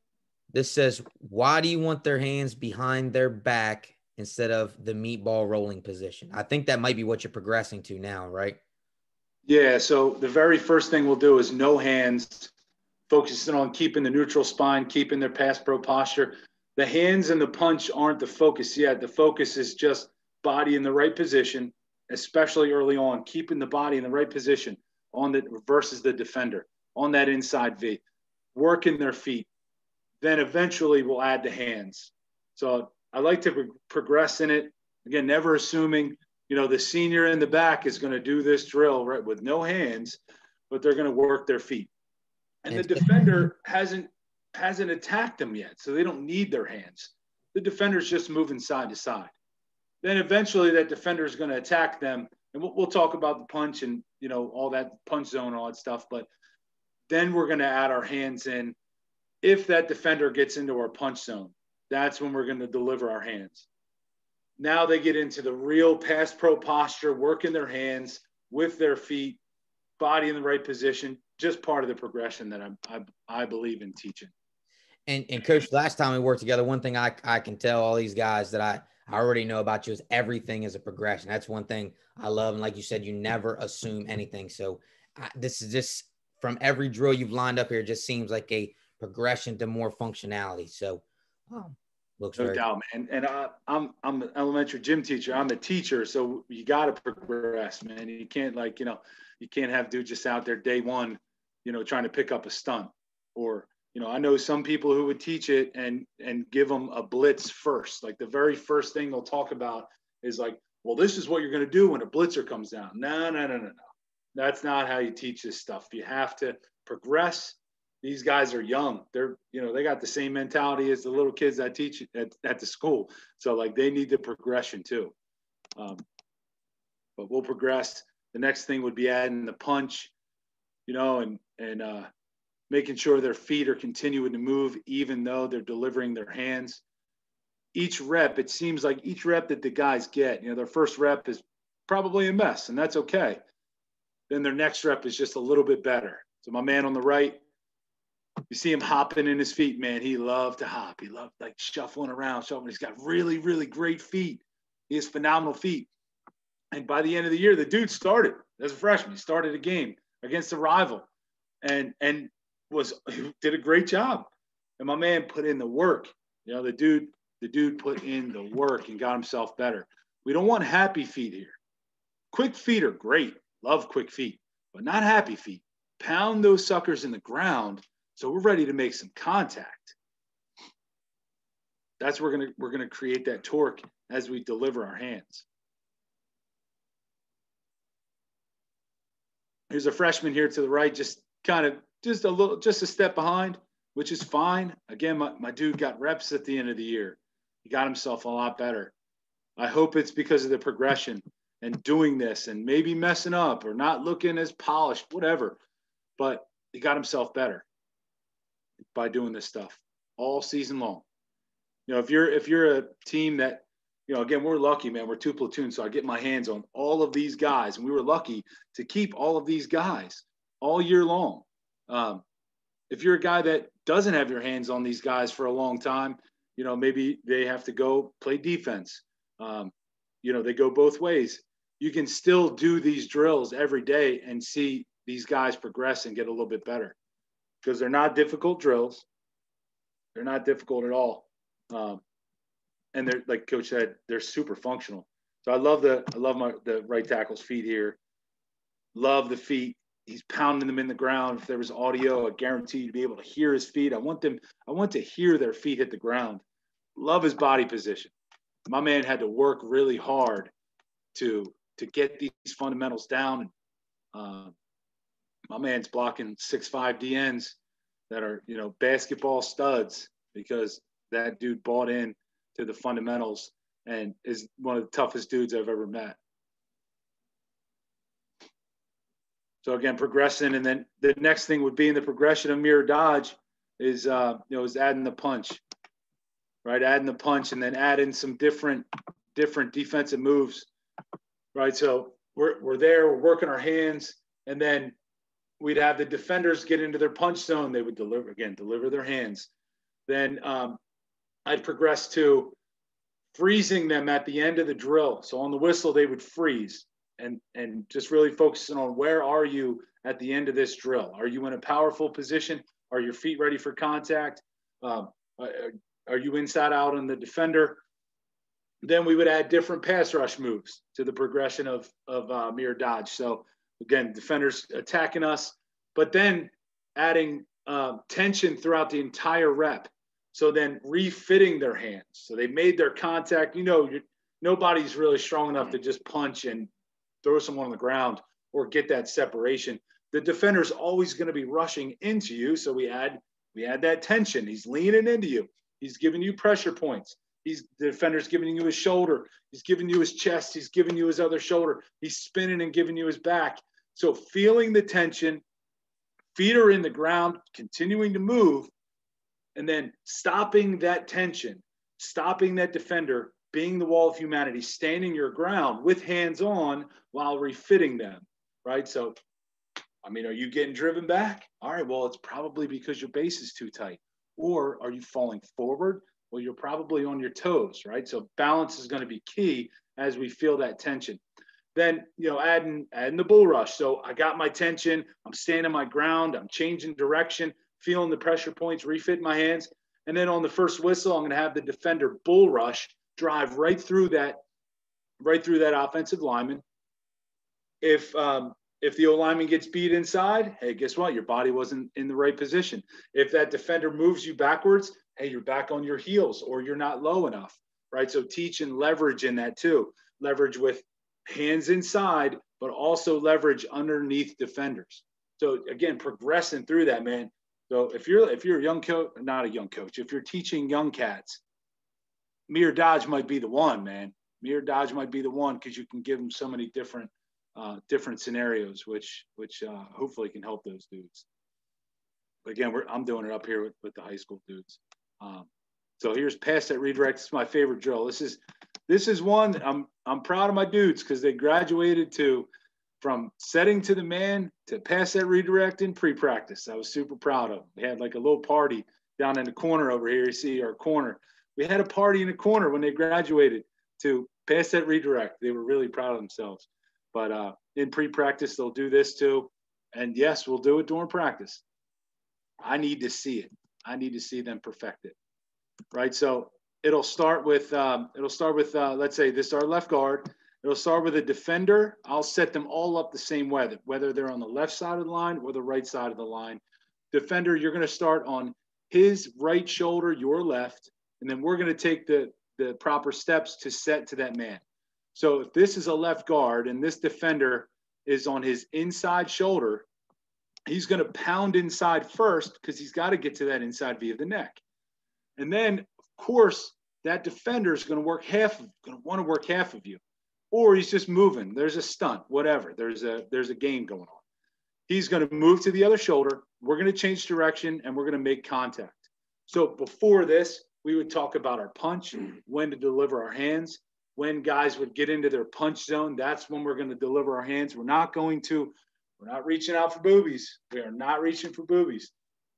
This says, why do you want their hands behind their back instead of the meatball rolling position? I think that might be what you're progressing to now, right? Yeah. So the very first thing we'll do is no hands, focusing on keeping the neutral spine, keeping their pass pro posture. The hands and the punch aren't the focus yet. The focus is just body in the right position, especially early on, keeping the body in the right position on the versus the defender on that inside V, working their feet, then eventually we'll add the hands. So I like to pro- progress in it. Again, never assuming, you know, the senior in the back is going to do this drill right with no hands, but they're going to work their feet. And the defender hasn't hasn't attacked them yet, so they don't need their hands. The defender's just moving side to side. Then eventually that defender is going to attack them, and we'll, we'll talk about the punch and you know all that punch zone, all that stuff. But then we're going to add our hands in if that defender gets into our punch zone, that's when we're going to deliver our hands. Now they get into the real pass pro posture, working their hands with their feet, body in the right position, just part of the progression that I, I, I believe in teaching. And, and coach, last time we worked together, one thing I, I can tell all these guys that I, I already know about you is everything is a progression. That's one thing I love. And like you said, you never assume anything. So I, this is just from every drill you've lined up here, just seems like a progression to more functionality. So, um, looks no very doubt, man. And I, I'm I'm an elementary gym teacher. I'm a teacher, so you got to progress, man. You can't like you know you can't have dudes just out there day one, you know, trying to pick up a stunt or you know, I know some people who would teach it and and give them a blitz first. Like the very first thing they'll talk about is like, well, this is what you're going to do when a blitzer comes down. No, no, no, no, no. That's not how you teach this stuff. You have to progress these guys are young. They're, you know, they got the same mentality as the little kids that teach at, at the school. So like they need the progression too. Um, but we'll progress. The next thing would be adding the punch, you know, and and uh, making sure their feet are continuing to move even though they're delivering their hands. Each rep, it seems like each rep that the guys get, you know, their first rep is probably a mess, and that's okay. Then their next rep is just a little bit better. So my man on the right, You see him hopping in his feet, man. He loved to hop. He loved like shuffling around, shuffling. He's got really, really great feet. He has phenomenal feet. And by the end of the year, the dude started as a freshman. He started a game against a rival, and and was did a great job. And my man put in the work. You know, the dude, the dude put in the work and got himself better. We don't want happy feet here. Quick feet are great. Love quick feet, but not happy feet. Pound those suckers in the ground so we're ready to make some contact. That's we're gonna we're gonna create that torque as we deliver our hands. Here's a freshman here to the right, just kind of just a little just a step behind, which is fine. Again, my, my dude got reps at the end of the year. He got himself a lot better. I hope it's because of the progression and doing this and maybe messing up or not looking as polished, whatever. But he got himself better by doing this stuff all season long. You know, if you're if you're a team that, you know, again, we're lucky, man. We're two platoons, so I get my hands on all of these guys, and we were lucky to keep all of these guys all year long. Um, if you're a guy that doesn't have your hands on these guys for a long time, you know, maybe they have to go play defense. Um, you know, they go both ways. You can still do these drills every day and see these guys progress and get a little bit better because they're not difficult drills. They're not difficult at all. Um, and they're like coach said, they're super functional. So I love the I love my the right tackle's feet here. Love the feet he's pounding them in the ground. If there was audio, I guarantee you'd be able to hear his feet. I want them, I want to hear their feet hit the ground. Love his body position. My man had to work really hard to to get these fundamentals down. Uh, my man's blocking six five DNs that are you know basketball studs because that dude bought in to the fundamentals and is one of the toughest dudes I've ever met. So again, progressing, and then the next thing would be in the progression of mirror dodge is uh, you know is adding the punch, right? Adding the punch, and then adding some different different defensive moves, right? So we're we're there, we're working our hands, and then we'd have the defenders get into their punch zone. They would deliver again, deliver their hands. Then um, I'd progress to freezing them at the end of the drill. So on the whistle, they would freeze and and just really focusing on where are you at the end of this drill? Are you in a powerful position? Are your feet ready for contact? Um, are you inside out on the defender? Then we would add different pass rush moves to the progression of of uh, dodge. So again, defenders attacking us, but then adding uh, tension throughout the entire rep. So then refitting their hands. So they made their contact. You know, nobody's really strong enough to just punch and throw someone on the ground or get that separation. The defender's always going to be rushing into you. So we add we add that tension. He's leaning into you. He's giving you pressure points. He's the defender's giving you his shoulder. He's giving you his chest. He's giving you his other shoulder. He's spinning and giving you his back. So feeling the tension, feet are in the ground, continuing to move, and then stopping that tension, stopping that defender being the wall of humanity, standing your ground with hands on while refitting them, right? So, I mean, are you getting driven back? All right, well, it's probably because your base is too tight. Or are you falling forward? Well, you're probably on your toes, right? So balance is going to be key as we feel that tension. Then, you know, adding adding the bull rush. So I got my tension, I'm standing my ground, I'm changing direction, feeling the pressure points, refit my hands. And then on the first whistle, I'm going to have the defender bull rush drive right through that, right through that offensive lineman. If um, if the O lineman gets beat inside, hey, guess what? Your body wasn't in the right position. If that defender moves you backwards, hey, you're back on your heels or you're not low enough, right? So teach and leverage in that too. Leverage with hands inside, but also leverage underneath defenders. So again, progressing through that, man. So if you're if you're a young coach, not a young coach, if you're teaching young cats, Mirror Dodge might be the one, man. Mirror Dodge might be the one because you can give them so many different uh, different scenarios, which which uh, hopefully can help those dudes. But again, I'm doing it up here with, with the high school dudes. Um, so here's pass set redirect. This is my favorite drill. This is this is one I'm I'm proud of my dudes because they graduated to from setting to the man to pass set redirect in pre-practice. I was super proud of. We had like a little party down in the corner over here. You see our corner. We had a party in the corner when they graduated to pass set redirect. They were really proud of themselves. But uh, in pre-practice, they'll do this too. And yes, we'll do it during practice. I need to see it. I need to see them perfect it. Right. So it'll start with um, it'll start with uh, let's say this is our left guard. It'll start with a defender. I'll set them all up the same way, whether they're on the left side of the line or the right side of the line. Defender, you're going to start on his right shoulder, your left, and then we're going to take the the proper steps to set to that man. So if this is a left guard and this defender is on his inside shoulder, he's going to pound inside first because he's got to get to that inside V of the neck. And then, of course, that defender is going to work half, going to want to work half of you, or he's just moving. There's a stunt, whatever. There's a there's a game going on. He's going to move to the other shoulder. We're going to change direction and we're going to make contact. So before this, we would talk about our punch, when to deliver our hands, when guys would get into their punch zone. That's when we're going to deliver our hands. We're not going to, we're not reaching out for boobies. We are not reaching for boobies.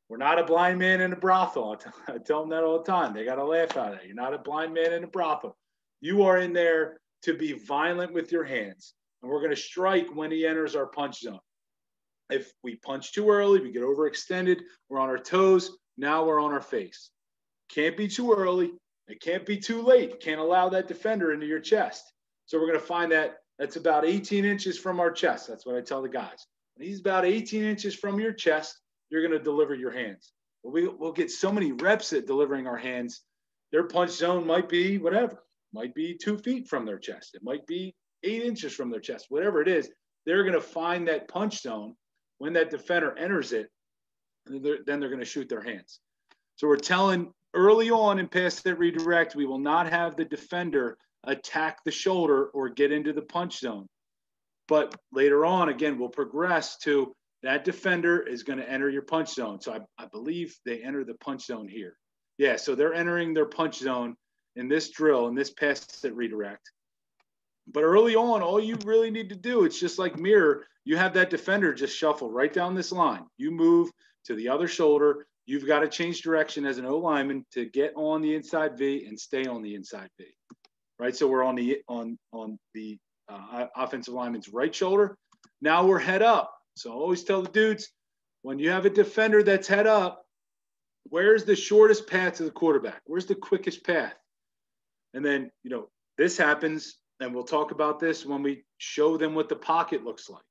We're not a blind man in a brothel. I tell them that all the time. They got to laugh at it. You're not a blind man in a brothel. You are in there to be violent with your hands. And we're going to strike when he enters our punch zone. If we punch too early, we get overextended, we're on our toes, now we're on our face. Can't be too early. It can't be too late. Can't allow that defender into your chest. So we're going to find that that's about 18 inches from our chest. That's what I tell the guys. When he's about 18 inches from your chest, you're going to deliver your hands. Well, we, we'll get so many reps at delivering our hands. Their punch zone might be whatever, might be two feet from their chest. It might be eight inches from their chest, whatever it is. They're going to find that punch zone when that defender enters it, and they're, then they're going to shoot their hands. So we're telling early on in pass set redirect, we will not have the defender attack the shoulder or get into the punch zone. But later on, again, we'll progress to that defender is going to enter your punch zone. So I, I believe they enter the punch zone here. Yeah, so they're entering their punch zone in this drill, in this pass set redirect. But early on, all you really need to do, it's just like mirror, you have that defender just shuffle right down this line. You move to the other shoulder, you've got to change direction as an O lineman to get on the inside V and stay on the inside V, right? So we're on the on on the uh, offensive lineman's right shoulder. Now we're head up. So I always tell the dudes when you have a defender that's head up, where's the shortest path to the quarterback? Where's the quickest path? And then you know this happens, and we'll talk about this when we show them what the pocket looks like.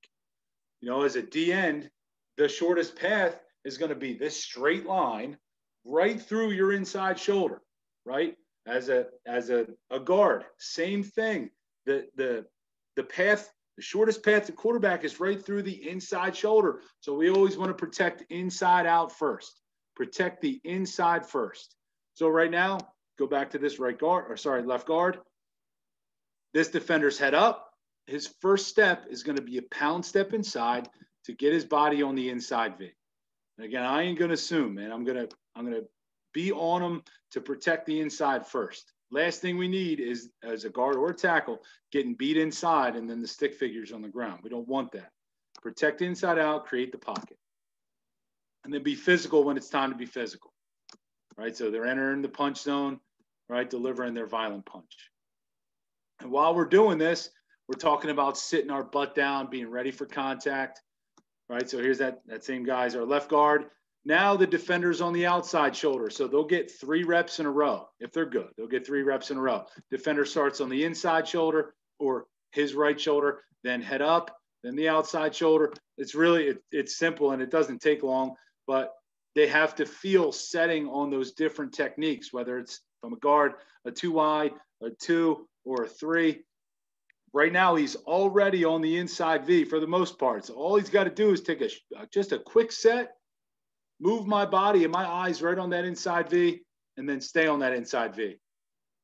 You know, as a D end, the shortest path is going to be this straight line right through your inside shoulder, right? As a as a, a guard, same thing. The the the path, the shortest path to quarterback is right through the inside shoulder. So we always want to protect inside out first. Protect the inside first. So right now, go back to this right guard, or sorry, left guard. This defender's head up. His first step is going to be a pound step inside to get his body on the inside V. And again, I ain't gonna assume, man. I'm gonna I'm gonna be on them to protect the inside first. Last thing we need is as a guard or a tackle getting beat inside and then the stick figures on the ground. We don't want that. Protect inside out, create the pocket. And then be physical when it's time to be physical. Right? So they're entering the punch zone, right? Delivering their violent punch. And while we're doing this, we're talking about sitting our butt down, being ready for contact, right? So here's that, that same guy's our left guard. Now the defender's on the outside shoulder. So they'll get three reps in a row. If they're good, they'll get three reps in a row. Defender starts on the inside shoulder or his right shoulder, then head up, then the outside shoulder. It's really, it, it's simple and it doesn't take long, but they have to feel setting on those different techniques, whether it's from a guard, a two wide, a two, or a three. Right now, he's already on the inside V for the most part. So all he's got to do is take a uh, just a quick set, move my body and my eyes right on that inside V, and then stay on that inside V.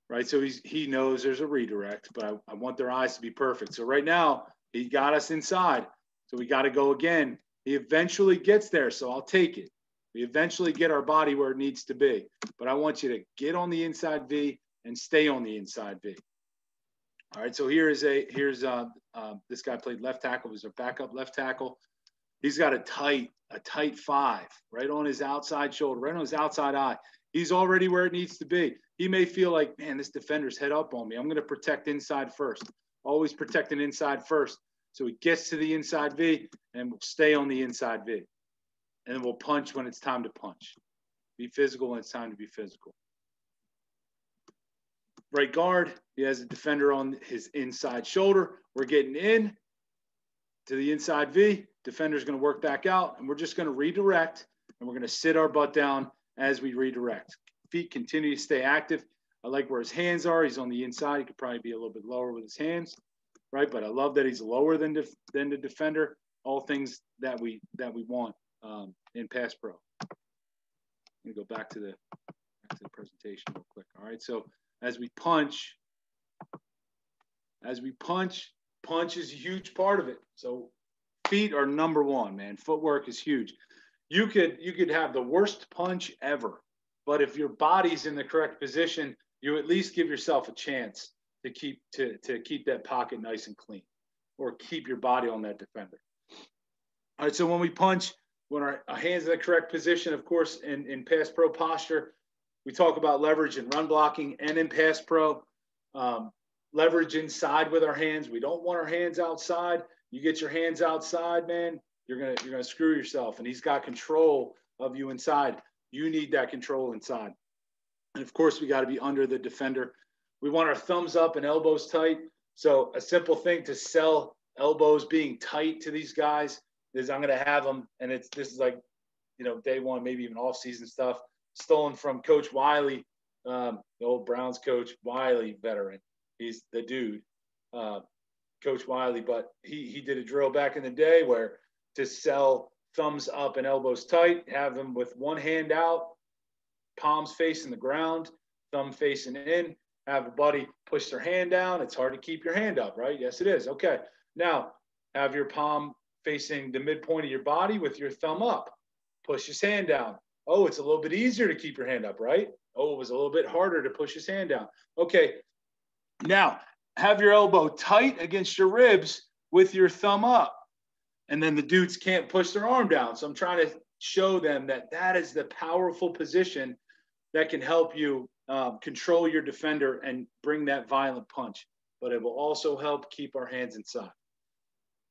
Right. So he's he knows there's a redirect, but I, I want their eyes to be perfect. So right now, he got us inside. So we got to go again. He eventually gets there. So I'll take it. We eventually get our body where it needs to be. But I want you to get on the inside V and stay on the inside V. All right, so here is a here's uh, uh, this guy played left tackle. Was a backup left tackle. He's got a tight a tight five right on his outside shoulder, right on his outside eye. He's already where it needs to be. He may feel like, man, this defender's head up on me. I'm going to protect inside first. Always protecting inside first. So he gets to the inside V and we'll stay on the inside V. And then we'll punch when it's time to punch. Be physical when it's time to be physical. Right guard, he has a defender on his inside shoulder. We're getting in to the inside V. Defender's going to work back out, and we're just going to redirect, and we're going to sit our butt down as we redirect. Feet continue to stay active. I like where his hands are. He's on the inside. He could probably be a little bit lower with his hands, right? But I love that he's lower than def- than the defender. All things that we that we want um, in pass pro. I'm gonna go back to the back to the presentation real quick. All right, so as we punch, as we punch, punch is a huge part of it. So feet are number one, man. Footwork is huge. You could you could have the worst punch ever, but if your body's in the correct position, you at least give yourself a chance to keep to, to keep that pocket nice and clean or keep your body on that defender. All right, so when we punch, when our, our hands in the correct position, of course, in, in pass pro posture, we talk about leverage and run blocking and in pass pro. Um, leverage inside with our hands. We don't want our hands outside. You get your hands outside, man, you're gonna you're gonna screw yourself. And he's got control of you inside. You need that control inside. And of course, we got to be under the defender. We want our thumbs up and elbows tight. So a simple thing to sell elbows being tight to these guys is I'm to have them, and it's this is like, you know, day one, maybe even off season stuff, stolen from Coach Wiley, um, the old Browns coach, Wiley veteran. He's the dude, uh, Coach Wiley. But he he did a drill back in the day where to sell thumbs up and elbows tight, have them with one hand out, palms facing the ground, thumb facing in. Have a buddy push their hand down. It's hard to keep your hand up, right? Yes, it is. Okay. Now have your palm facing the midpoint of your body with your thumb up. Push his hand down. Oh, it's a little bit easier to keep your hand up, right? Oh, it was a little bit harder to push his hand down. Okay. Now have your elbow tight against your ribs with your thumb up. And then the dudes can't push their arm down. So I'm trying to show them that that is the powerful position that can help you um, control your defender and bring that violent punch. But it will also help keep our hands inside.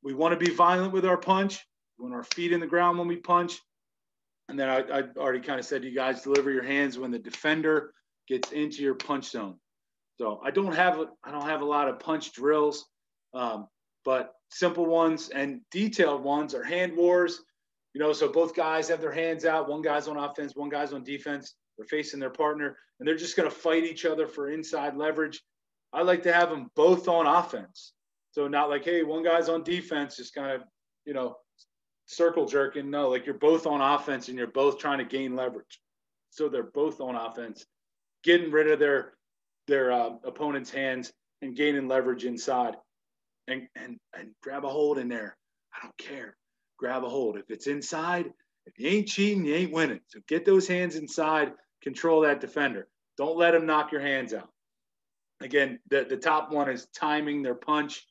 We want to be violent with our punch. We want our feet in the ground when we punch. And then I, I already kind of said you guys, deliver your hands when the defender gets into your punch zone. So I don't have I don't have a lot of punch drills, um, but simple ones and detailed ones are hand wars. You know, so both guys have their hands out. One guy's on offense, one guy's on defense. They're facing their partner, and they're just going to fight each other for inside leverage. I like to have them both on offense. So not like, hey, one guy's on defense, just kind of, you know, circle jerking. No, like you're both on offense and you're both trying to gain leverage. So they're both on offense, getting rid of their their uh, opponent's hands and gaining leverage inside, and and and grab a hold in there. I don't care. Grab a hold. If it's inside, if you ain't cheating, you ain't winning. So get those hands inside. Control that defender. Don't let them knock your hands out. Again, the, the top one is timing their punch.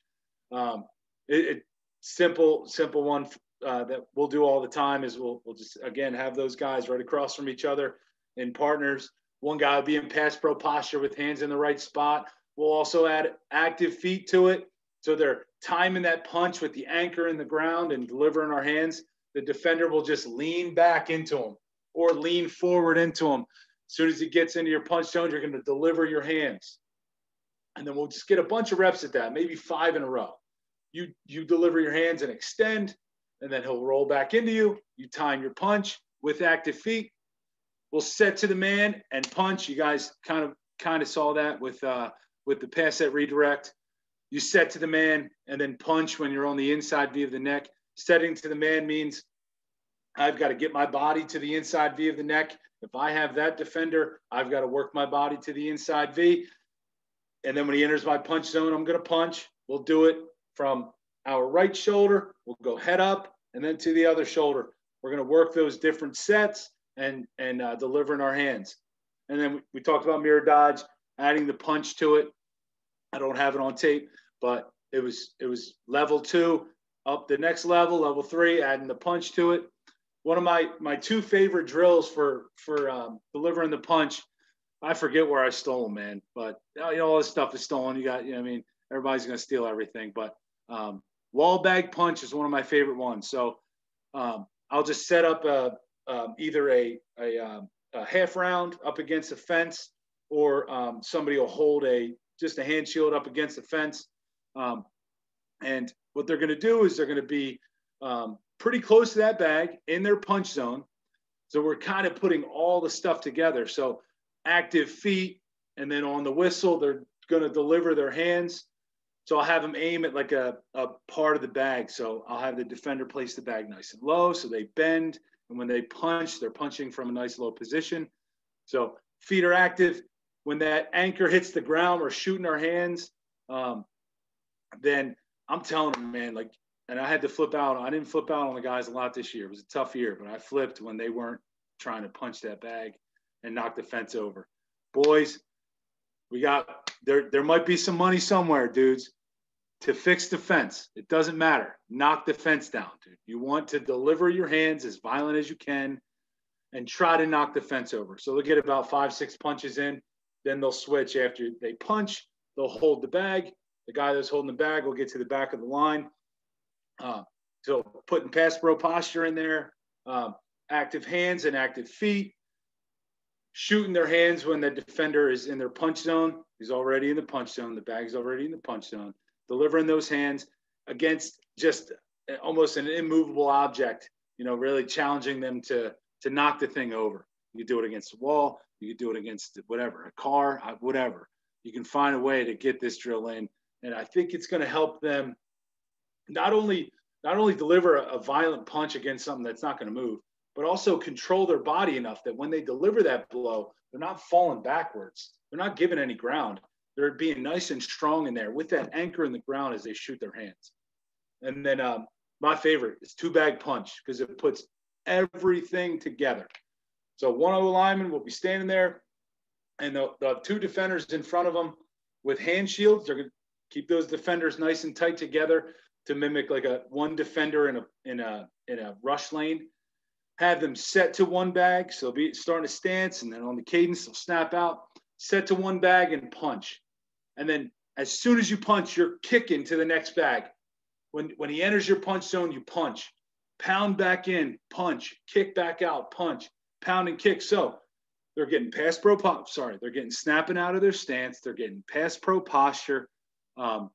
Um, it, it simple simple one uh, that we'll do all the time is we'll we'll just again have those guys right across from each other in partners. One guy will be in pass pro posture with hands in the right spot. We'll also add active feet to it. So they're timing that punch with the anchor in the ground and delivering our hands. The defender will just lean back into him or lean forward into him. As soon as he gets into your punch zone, you're going to deliver your hands. And then we'll just get a bunch of reps at that, maybe five in a row. You you deliver your hands and extend, and then he'll roll back into you. You time your punch with active feet. We'll set to the man and punch. You guys kind of kind of saw that with uh, with the pass set redirect. You set to the man and then punch when you're on the inside V of the neck. Setting to the man means I've got to get my body to the inside V of the neck. If I have that defender, I've got to work my body to the inside V. And then when he enters my punch zone, I'm going to punch. We'll do it from our right shoulder. We'll go head up and then to the other shoulder. We're going to work those different sets and and uh, delivering our hands. And then we, we talked about mirror dodge, adding the punch to it. I don't have it on tape, but it was it was level two up the next level, level three, adding the punch to it. One of my my two favorite drills for for um, delivering the punch. I forget where I stole them, man. But you know all this stuff is stolen. You got, you know, I mean, everybody's gonna steal everything. But um, wall bag punch is one of my favorite ones. So um, I'll just set up a, um, either a, a, um, a, half round up against a fence, or um, somebody will hold a just a hand shield up against the fence. Um, and what they're going to do is they're going to be um, pretty close to that bag in their punch zone. So we're kind of putting all the stuff together. So active feet, and then on the whistle, they're going to deliver their hands. So I'll have them aim at like a, a part of the bag. So I'll have the defender place the bag nice and low so they bend. And when they punch, they're punching from a nice low position. So feet are active. When that anchor hits the ground, we're shooting our hands. Um, then I'm telling them, man, like, and I had to flip out. I didn't flip out on the guys a lot this year. It was a tough year, but I flipped when they weren't trying to punch that bag and knock the fence over. Boys, we got there. There might be some money somewhere, dudes, to fix the fence. It doesn't matter. Knock the fence down, dude. You want to deliver your hands as violent as you can, and try to knock the fence over. So they'll get about five, six punches in. Then they'll switch after they punch. They'll hold the bag the guy that's holding the bag will get to the back of the line. Uh, so putting pass pro posture in there, um, active hands and active feet, shooting their hands when the defender is in their punch zone. He's already in the punch zone. The bag's already in the punch zone. Delivering those hands against just almost an immovable object. You know, really challenging them to to knock the thing over. You could do it against the wall. You could do it against whatever, a car, uh, whatever. You can find a way to get this drill in and I think it's going to help them not only not only deliver a, a violent punch against something that's not going to move, but also control their body enough that when they deliver that blow, they're not falling backwards. They're not giving any ground. They're being nice and strong in there with that anchor in the ground as they shoot their hands. And then um, my favorite is two bag punch because it puts everything together. So one O lineman will be standing there, and the, the two defenders in front of them with hand shields. They're going to keep those defenders nice and tight together to mimic like a one defender in a in a in a rush lane. Have them set to one bag, so be starting a stance, and then on the cadence they'll snap out, set to one bag and punch, and then as soon as you punch, you're kicking to the next bag. When when he enters your punch zone, you punch, pound back in, punch, kick back out, punch, pound and kick. So they're getting pass pro pop. Sorry, they're getting snapping out of their stance. They're getting pass pro posture um,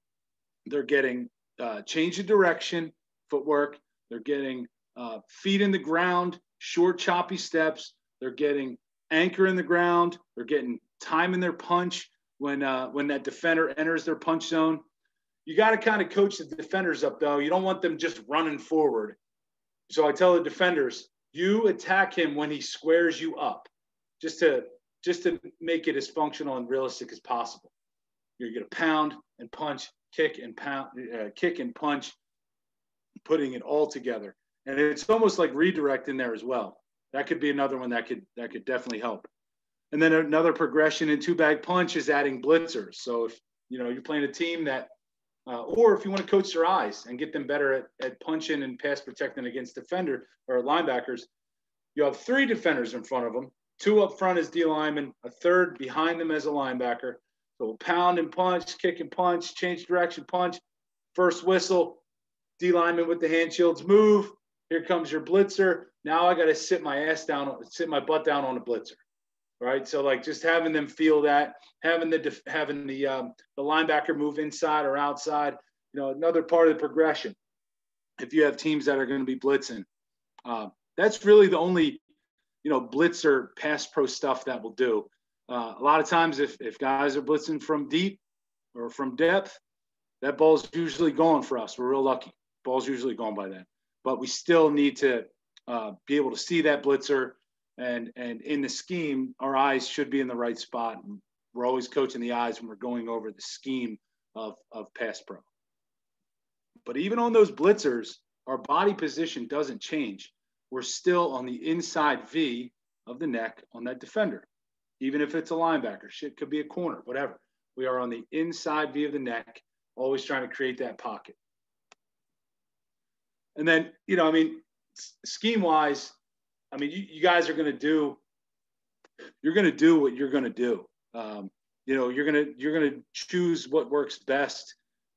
they're getting uh, change of direction, footwork. They're getting uh, feet in the ground, short, choppy steps. They're getting anchor in the ground. They're getting time in their punch when uh, when that defender enters their punch zone. You got to kind of coach the defenders up, though. You don't want them just running forward. So I tell the defenders, you attack him when he squares you up, just to just to make it as functional and realistic as possible. You're to pound and punch, kick and pound, uh, kick and punch, putting it all together. And it's almost like redirect in there as well. That could be another one that could that could definitely help. And then another progression in two bag punch is adding blitzers. So if you know you're playing a team that, uh, or if you want to coach their eyes and get them better at, at punching and pass protecting against defender or linebackers, you have three defenders in front of them. Two up front as D lineman, a third behind them as a linebacker, so pound and punch, kick and punch, change direction, punch, first whistle, D lineman with the hand shields move. Here comes your blitzer. Now I got to sit my ass down, sit my butt down on a blitzer. Right. So like just having them feel that, having the having the um, the linebacker move inside or outside. You know, another part of the progression. If you have teams that are going to be blitzing, uh, that's really the only you know blitzer pass pro stuff that will do. Uh, a lot of times, if, if guys are blitzing from deep or from depth, that ball's usually gone for us. We're real lucky. Ball's usually gone by then. But we still need to uh, be able to see that blitzer. And, and in the scheme, our eyes should be in the right spot. And we're always coaching the eyes when we're going over the scheme of, of pass pro. But even on those blitzers, our body position doesn't change. We're still on the inside V of the neck on that defender even if it's a linebacker, shit could be a corner, whatever. We are on the inside V of the neck, always trying to create that pocket. And then, you know, I mean, scheme wise, I mean, you, you guys are going to do, you're going to do what you're going to do. Um, you know, you're going to, you're going to choose what works best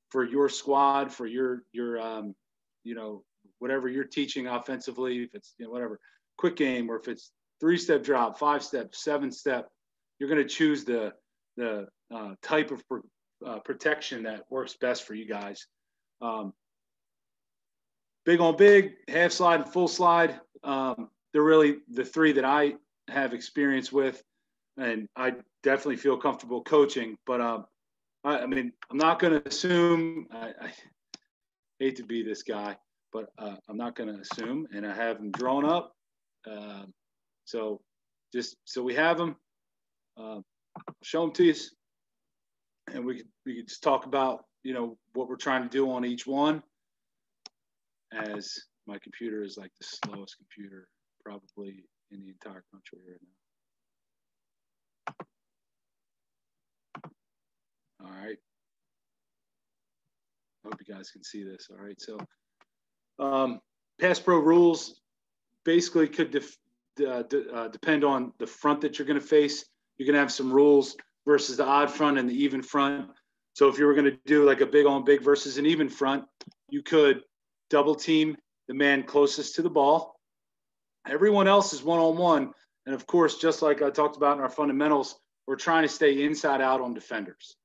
for your squad, for your, your, um, you know, whatever you're teaching offensively, if it's, you know, whatever, quick game, or if it's three step drop, five step, seven step, you're going to choose the, the uh, type of uh, protection that works best for you guys. Um, big on big, half slide, and full slide. Um, they're really the three that I have experience with, and I definitely feel comfortable coaching. But um, I, I, mean, I'm not going to assume. I, I, hate to be this guy, but uh, I'm not going to assume, and I have them drawn up. Um, so just so we have them, uh, show them to you, and we could we could just talk about you know what we're trying to do on each one as my computer is like the slowest computer probably in the entire country right now. All right. I Hope you guys can see this. All right. So, um, pass pro rules basically could def, uh, uh, depend on the front that you're going to face. You're going to have some rules versus the odd front and the even front. So if you were going to do like a big on big versus an even front, you could double team the man closest to the ball. Everyone else is one on one. And of course, just like I talked about in our fundamentals, we're trying to stay inside out on defenders.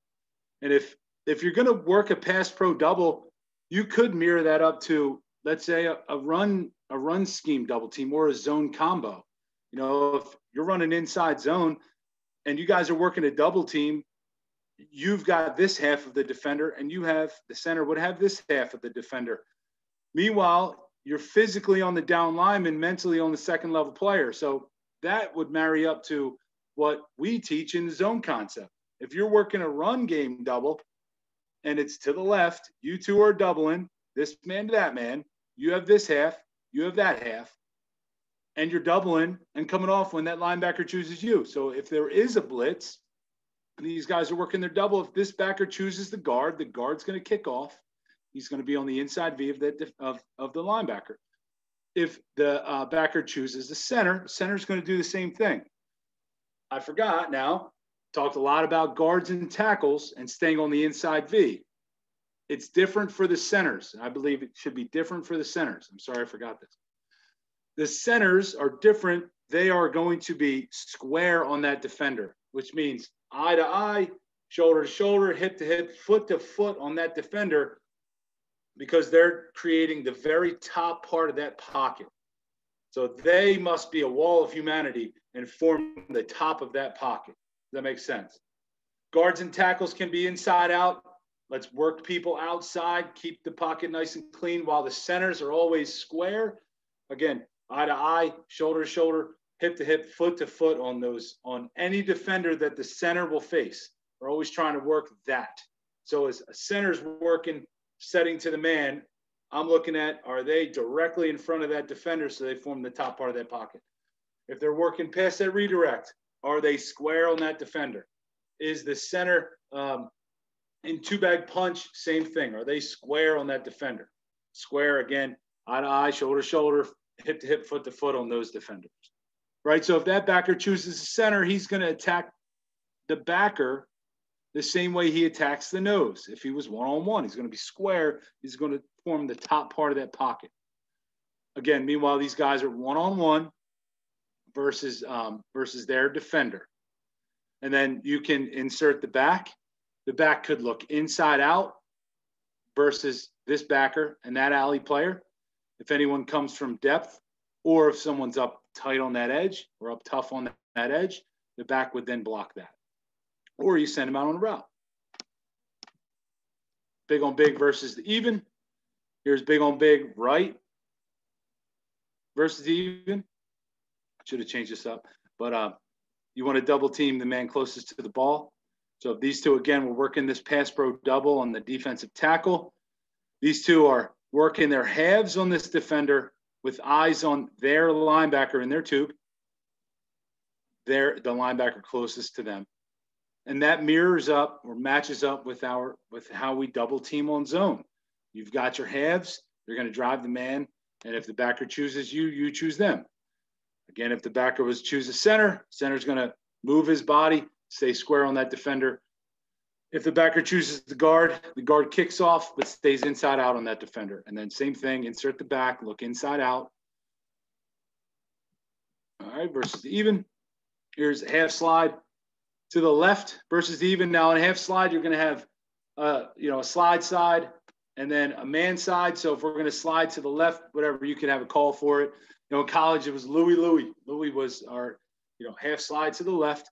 And if if you're going to work a pass pro double, you could mirror that up to let's say a, a run a run scheme double team or a zone combo. You know, if you're running inside zone and you guys are working a double team, you've got this half of the defender and you have the center would have this half of the defender. Meanwhile, you're physically on the down line and mentally on the second level player. So that would marry up to what we teach in the zone concept. If you're working a run game double and it's to the left, you two are doubling this man to that man. You have this half, you have that half, and you're doubling and coming off when that linebacker chooses you. So if there is a blitz, these guys are working their double. If this backer chooses the guard, the guard's going to kick off he's going to be on the inside V of the of, of the linebacker. If the uh, backer chooses the center, the center's going to do the same thing. I forgot now. Talked a lot about guards and tackles and staying on the inside V. It's different for the centers. I believe it should be different for the centers. I'm sorry I forgot this. The centers are different. They are going to be square on that defender, which means eye to eye, shoulder to shoulder, hip to hip, foot to foot on that defender because they're creating the very top part of that pocket. So they must be a wall of humanity and form the top of that pocket. Does that make sense? Guards and tackles can be inside out. Let's work people outside, keep the pocket nice and clean while the centers are always square. Again, eye to eye, shoulder to shoulder, hip to hip, foot to foot on those, on any defender that the center will face. We're always trying to work that. So as a center's working setting to the man, I'm looking at are they directly in front of that defender so they form the top part of that pocket? If they're working pass set redirect, are they square on that defender? Is the center um, in two bag punch, same thing. Are they square on that defender? Square again, eye to eye, shoulder to shoulder, hip to hip, foot to foot on those defenders. Right. So if that backer chooses the center, he's going to attack the backer the same way he attacks the nose. If he was one on one, he's going to be square. He's going to form the top part of that pocket. Again, meanwhile, these guys are one on one versus um, versus their defender. And then you can insert the back. The back could look inside out versus this backer and that alley player. If anyone comes from depth, or if someone's up tight on that edge or up tough on that edge, the back would then block that or you send them out on a route. Big on big versus the even. Here's big on big right versus the even. Should have changed this up, but uh, you want to double team the man closest to the ball. So if these two, again, we're working this pass pro double on the defensive tackle. These two are working their halves on this defender with eyes on their linebacker in their tube. They're the linebacker closest to them and that mirrors up or matches up with our with how we double team on zone. You've got your halves, they're going to drive the man, and if the backer chooses you, you choose them. Again, if the backer was choose a center, center's going to move his body, stay square on that defender. If the backer chooses the guard, the guard kicks off but stays inside out on that defender. And then same thing, insert the back, look inside out. All right, versus even. Here's a half slide to the left versus even. Now in a half slide, you're going to have, uh, you know, a slide side and then a man side. So if we're going to slide to the left, whatever, you could have a call for it. You know, in college, it was Louis Louis. Louis was our, you know, half slide to the left.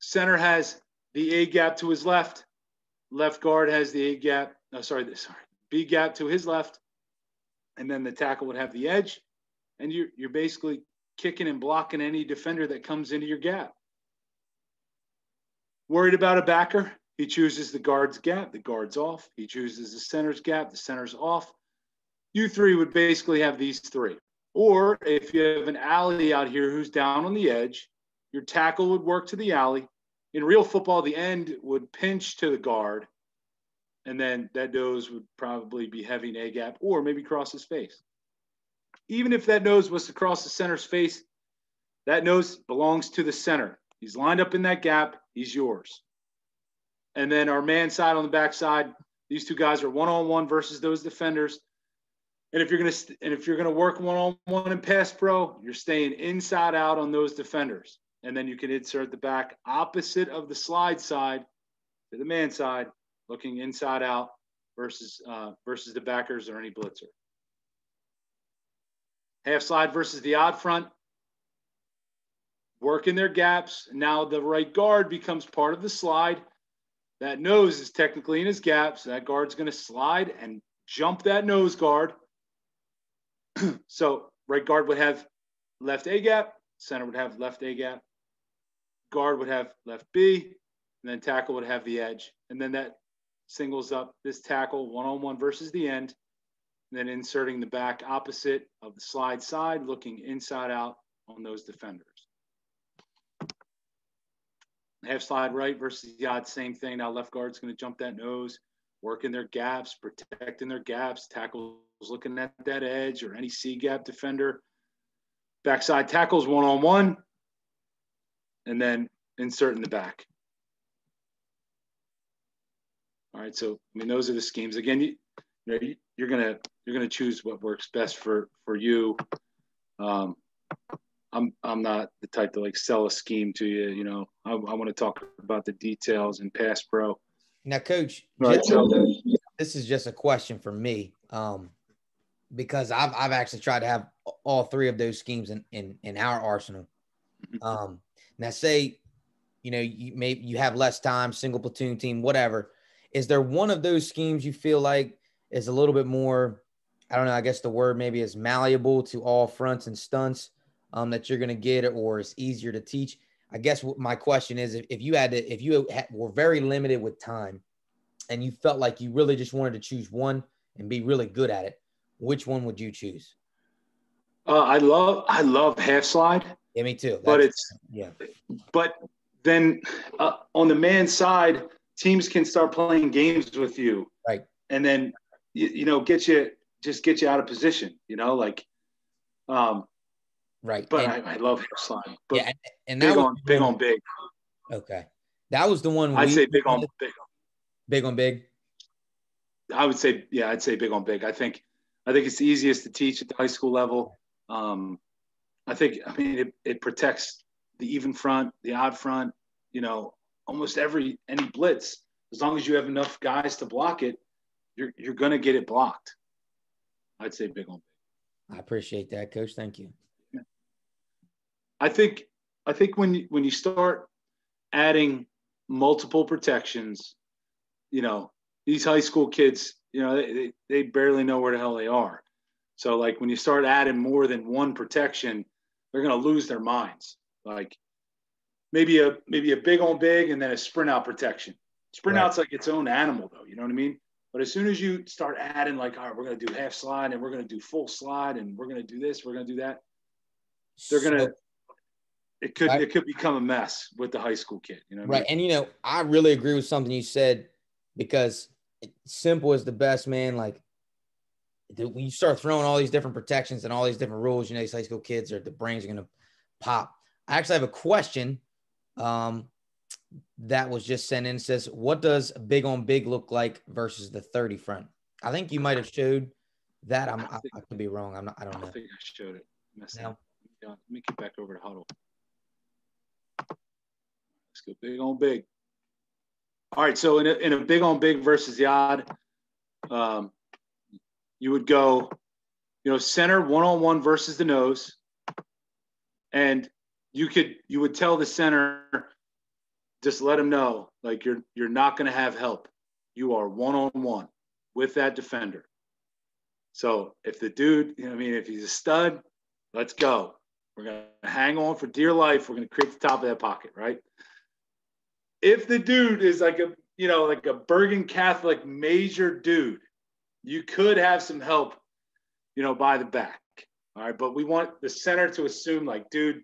Center has the A gap to his left. Left guard has the A gap. No, sorry, sorry, B gap to his left. And then the tackle would have the edge. And you're, you're basically kicking and blocking any defender that comes into your gap. Worried about a backer? He chooses the guard's gap, the guard's off. He chooses the center's gap, the center's off. You three would basically have these three. Or if you have an alley out here who's down on the edge, your tackle would work to the alley. In real football, the end would pinch to the guard, and then that nose would probably be heavy A gap or maybe cross his face. Even if that nose was to cross the center's face, that nose belongs to the center. He's lined up in that gap, he's yours. And then our man side on the backside, these two guys are one on one versus those defenders. And if you're gonna and if you're gonna work one on one in pass pro, you're staying inside out on those defenders, and then you can insert the back opposite of the slide side to the man side, looking inside out versus uh, versus the backers or any blitzer. Half slide versus the odd front. Working their gaps. Now the right guard becomes part of the slide. That nose is technically in his gap, so that guard's going to slide and jump that nose guard so right guard would have left A gap, center would have left A gap, guard would have left B, and then tackle would have the edge. And then that singles up this tackle one on one versus the end, and then inserting the back opposite of the slide side, looking inside out on those defenders. Half slide right versus the odd, same thing. Now left guard's going to jump that nose, working their gaps, protecting their gaps, Tackles looking at that edge or any C gap defender. Backside tackles one on one, and then insert in the back. All right, so I mean those are the schemes. Again, you, you know, you're gonna you're gonna choose what works best for for you. Um, I'm I'm not the type to like sell a scheme to you. You know, I, I want to talk about the details and pass pro. Now, coach, right, so, this is just a question for me. Um, because I've I've actually tried to have all three of those schemes in in, in our arsenal. Mm-hmm. Um, now, say you know you may you have less time, single platoon team, whatever. Is there one of those schemes you feel like is a little bit more? I don't know. I guess the word maybe is malleable to all fronts and stunts um, that you're going to get, or it's easier to teach. I guess my question is, if, if you had to, if you were very limited with time, and you felt like you really just wanted to choose one and be really good at it, which one would you choose? Uh, I love I love half slide. Yeah, me too. That's, but it's yeah. But then uh, on the man side, teams can start playing games with you, right? And then you, you know get you just get you out of position. You know, like, um, right. But and, I, I, love slide. But yeah, and, and big on big on big. Okay, that was the one. I'd say big on big. Big on big. I would say yeah, I'd say big on big. I think I think it's the easiest to teach at the high school level. Um, I think, I mean, it, it protects the even front, the odd front, you know, almost every, any blitz, as long as you have enough guys to block it, you're, you're going to get it blocked. I'd say big on big. I appreciate that, coach. Thank you. I think, I think when you, when you start adding multiple protections, you know, these high school kids, you know, they, they barely know where the hell they are. So like when you start adding more than one protection, they're going to lose their minds. Like maybe a maybe a big on big and then a sprint out protection. Sprint right. out's like its own animal though, you know what I mean? But as soon as you start adding like, all right, we're going to do half slide and we're going to do full slide and we're going to do this, we're going to do that, they're going to it could right. it could become a mess with the high school kid. You know, right? I mean? And you know, I really agree with something you said because simple is the best, man. Like when you start throwing all these different protections and all these different rules, you know, these high school kids are the brains are gonna pop. I actually have a question um, that was just sent in. It says, "What does big on big look like versus the thirty front?" I think you might have showed that. I'm, I, I, could be wrong. I'm not. I don't know. I think I showed it. no. Let me get back over to Hudl. Big on big. All right. So in a, in a big on big versus the odd, um, you would go, you know, center one on one versus the nose, and you could you would tell the center, just let him know like you're you're not going to have help. You are one on one with that defender. So if the dude, you know, I mean, if he's a stud, let's go. We're going to hang on for dear life. We're going to create the top of that pocket, right? If the dude is like a, you know, like a Bergen Catholic major dude, you could have some help, you know, by the back. All right. But we want the center to assume, like, dude,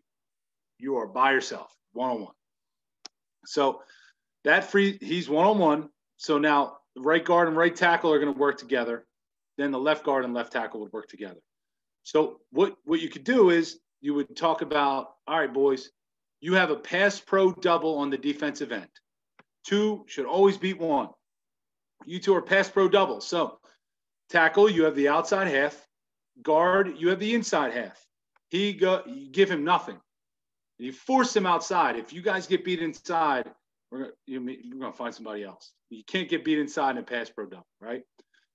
you are by yourself, one on one. So that free, he's one on one. So now the right guard and right tackle are going to work together. Then the left guard and left tackle would work together. So what what you could do is you would talk about, all right, boys, you have a pass pro double on the defensive end. Two should always beat one. You two are pass pro double. So tackle, you have the outside half. Guard, you have the inside half. He go, you give him nothing. You force him outside. If you guys get beat inside, we're, you, we're going to find somebody else. You can't get beat inside in a pass pro double, right?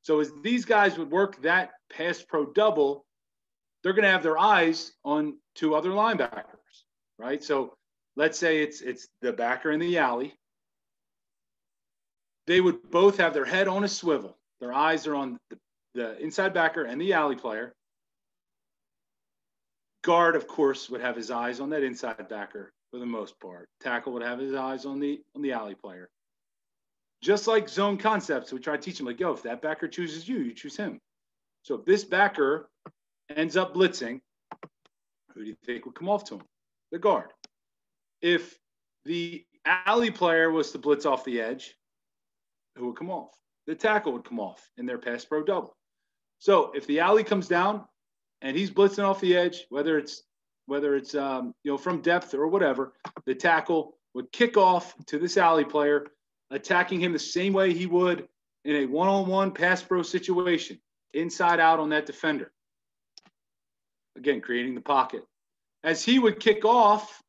So as these guys would work that pass pro double, they're going to have their eyes on two other linebackers, right? So let's say it's it's the backer in the alley. They would both have their head on a swivel. Their eyes are on the, the inside backer and the alley player. Guard, of course, would have his eyes on that inside backer for the most part. Tackle would have his eyes on the on the alley player. Just like zone concepts, we try to teach them like, yo, if that backer chooses you, you choose him. So if this backer ends up blitzing, who do you think would come off to him? The guard. If the alley player was to blitz off the edge, who would come off? The tackle would come off in their pass pro double. So if the alley comes down and he's blitzing off the edge, whether it's whether it's um, you know from depth or whatever, the tackle would kick off to this alley player attacking him the same way he would in a one-on-one pass pro situation, inside out on that defender. Again, creating the pocket. As he would kick off,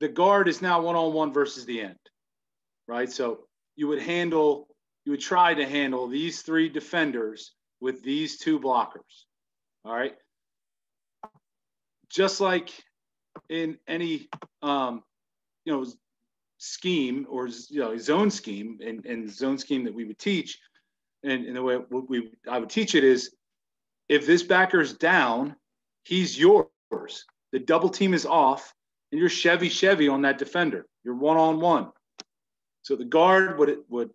the guard is now one-on-one versus the end, right? So you would handle, you would try to handle these three defenders with these two blockers, all right? Just like in any, um, you know, scheme or you know zone scheme and, and zone scheme that we would teach and, and the way we I would teach it is if this backer's down, he's yours. The double team is off, and you're Chevy Chevy on that defender. You're one on one. So the guard would it would,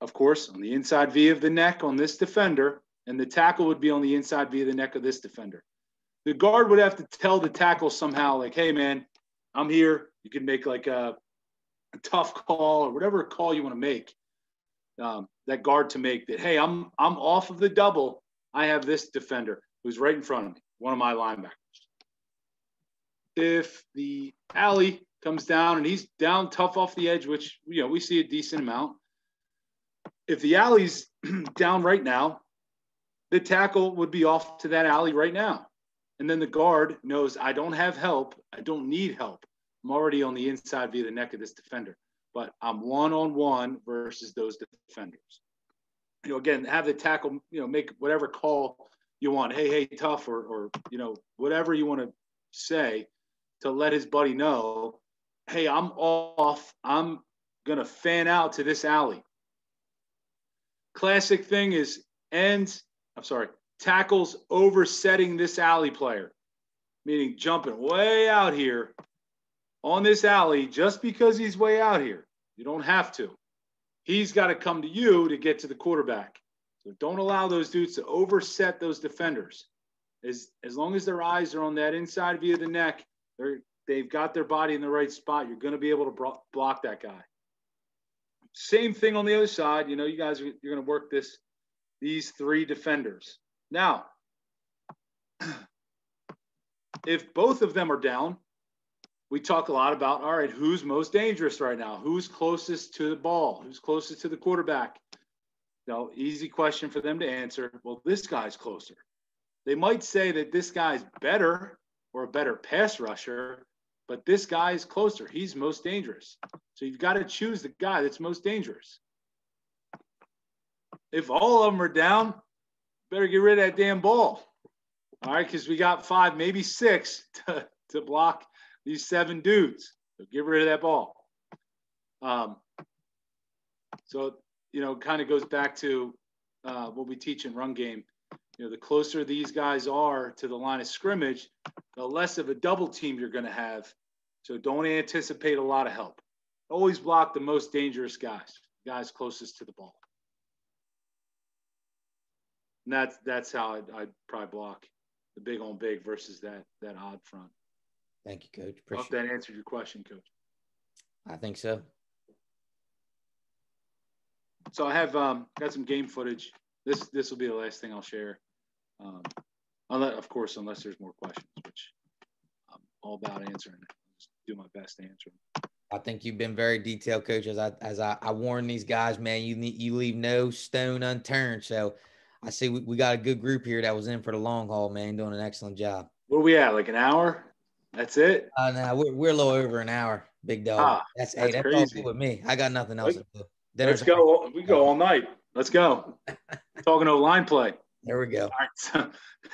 of course, on the inside V of the neck on this defender, and the tackle would be on the inside V of the neck of this defender. The guard would have to tell the tackle somehow, like, "Hey, man, I'm here. You can make like a tough call or whatever call you want to make, um, that guard to make that, hey, I'm I'm off of the double. I have this defender who's right in front of me, one of my linebackers. If the alley comes down and he's down tough off the edge, which you know we see a decent amount. If the alley's down right now, the tackle would be off to that alley right now. And then the guard knows I don't have help. I don't need help. I'm already on the inside V of the neck of this defender, but I'm one on one versus those defenders. You know, again, have the tackle, you know, make whatever call you want. Hey, hey, tough, or, or you know, whatever you want to say to let his buddy know, hey, I'm off. I'm going to fan out to this alley. Classic thing is ends, I'm sorry, tackles oversetting this alley player, meaning jumping way out here on this alley just because he's way out here. You don't have to. He's got to come to you to get to the quarterback. So don't allow those dudes to overset those defenders. As, as long as their eyes are on that inside V of the neck, they're they've got their body in the right spot, you're going to be able to block that guy. Same thing on the other side. You know, you guys are you're going to work this these three defenders. Now, if both of them are down, we talk a lot about all right, who's most dangerous right now? Who's closest to the ball? Who's closest to the quarterback? You know, easy question for them to answer. Well, this guy's closer. They might say that this guy's better or a better pass rusher, but this guy is closer. He's most dangerous. So you've got to choose the guy that's most dangerous. If all of them are down, better get rid of that damn ball. All right, because we got five, maybe six to, to block these seven dudes. So get rid of that ball. Um, so, you know, kind of goes back to uh, what we teach in run game. You know, the closer these guys are to the line of scrimmage, the less of a double team you're going to have. So don't anticipate a lot of help. Always block the most dangerous guys, guys closest to the ball. And that's that's how I'd, I'd probably block the big on big versus that that odd front. Thank you, Coach. Appreciate Hope that answered your question, Coach. I think so. So I have um, got some game footage. This this will be the last thing I'll share. Um, unless, of course, unless there's more questions, which I'm all about answering. Just do my best to answer them. I think you've been very detailed, coach. As I as I, I warn these guys, man, you need you leave no stone unturned. So I see we, we got a good group here that was in for the long haul, man, doing an excellent job. Where we at? Like an hour? That's it? Uh, no, we're, we're a little over an hour, big dog. Ah, that's, that's, hey, that's crazy. with me. I got nothing else Let's, to do. Dinner's let's go. We go all night. Let's go. Talking to line play. There we go. All right. So,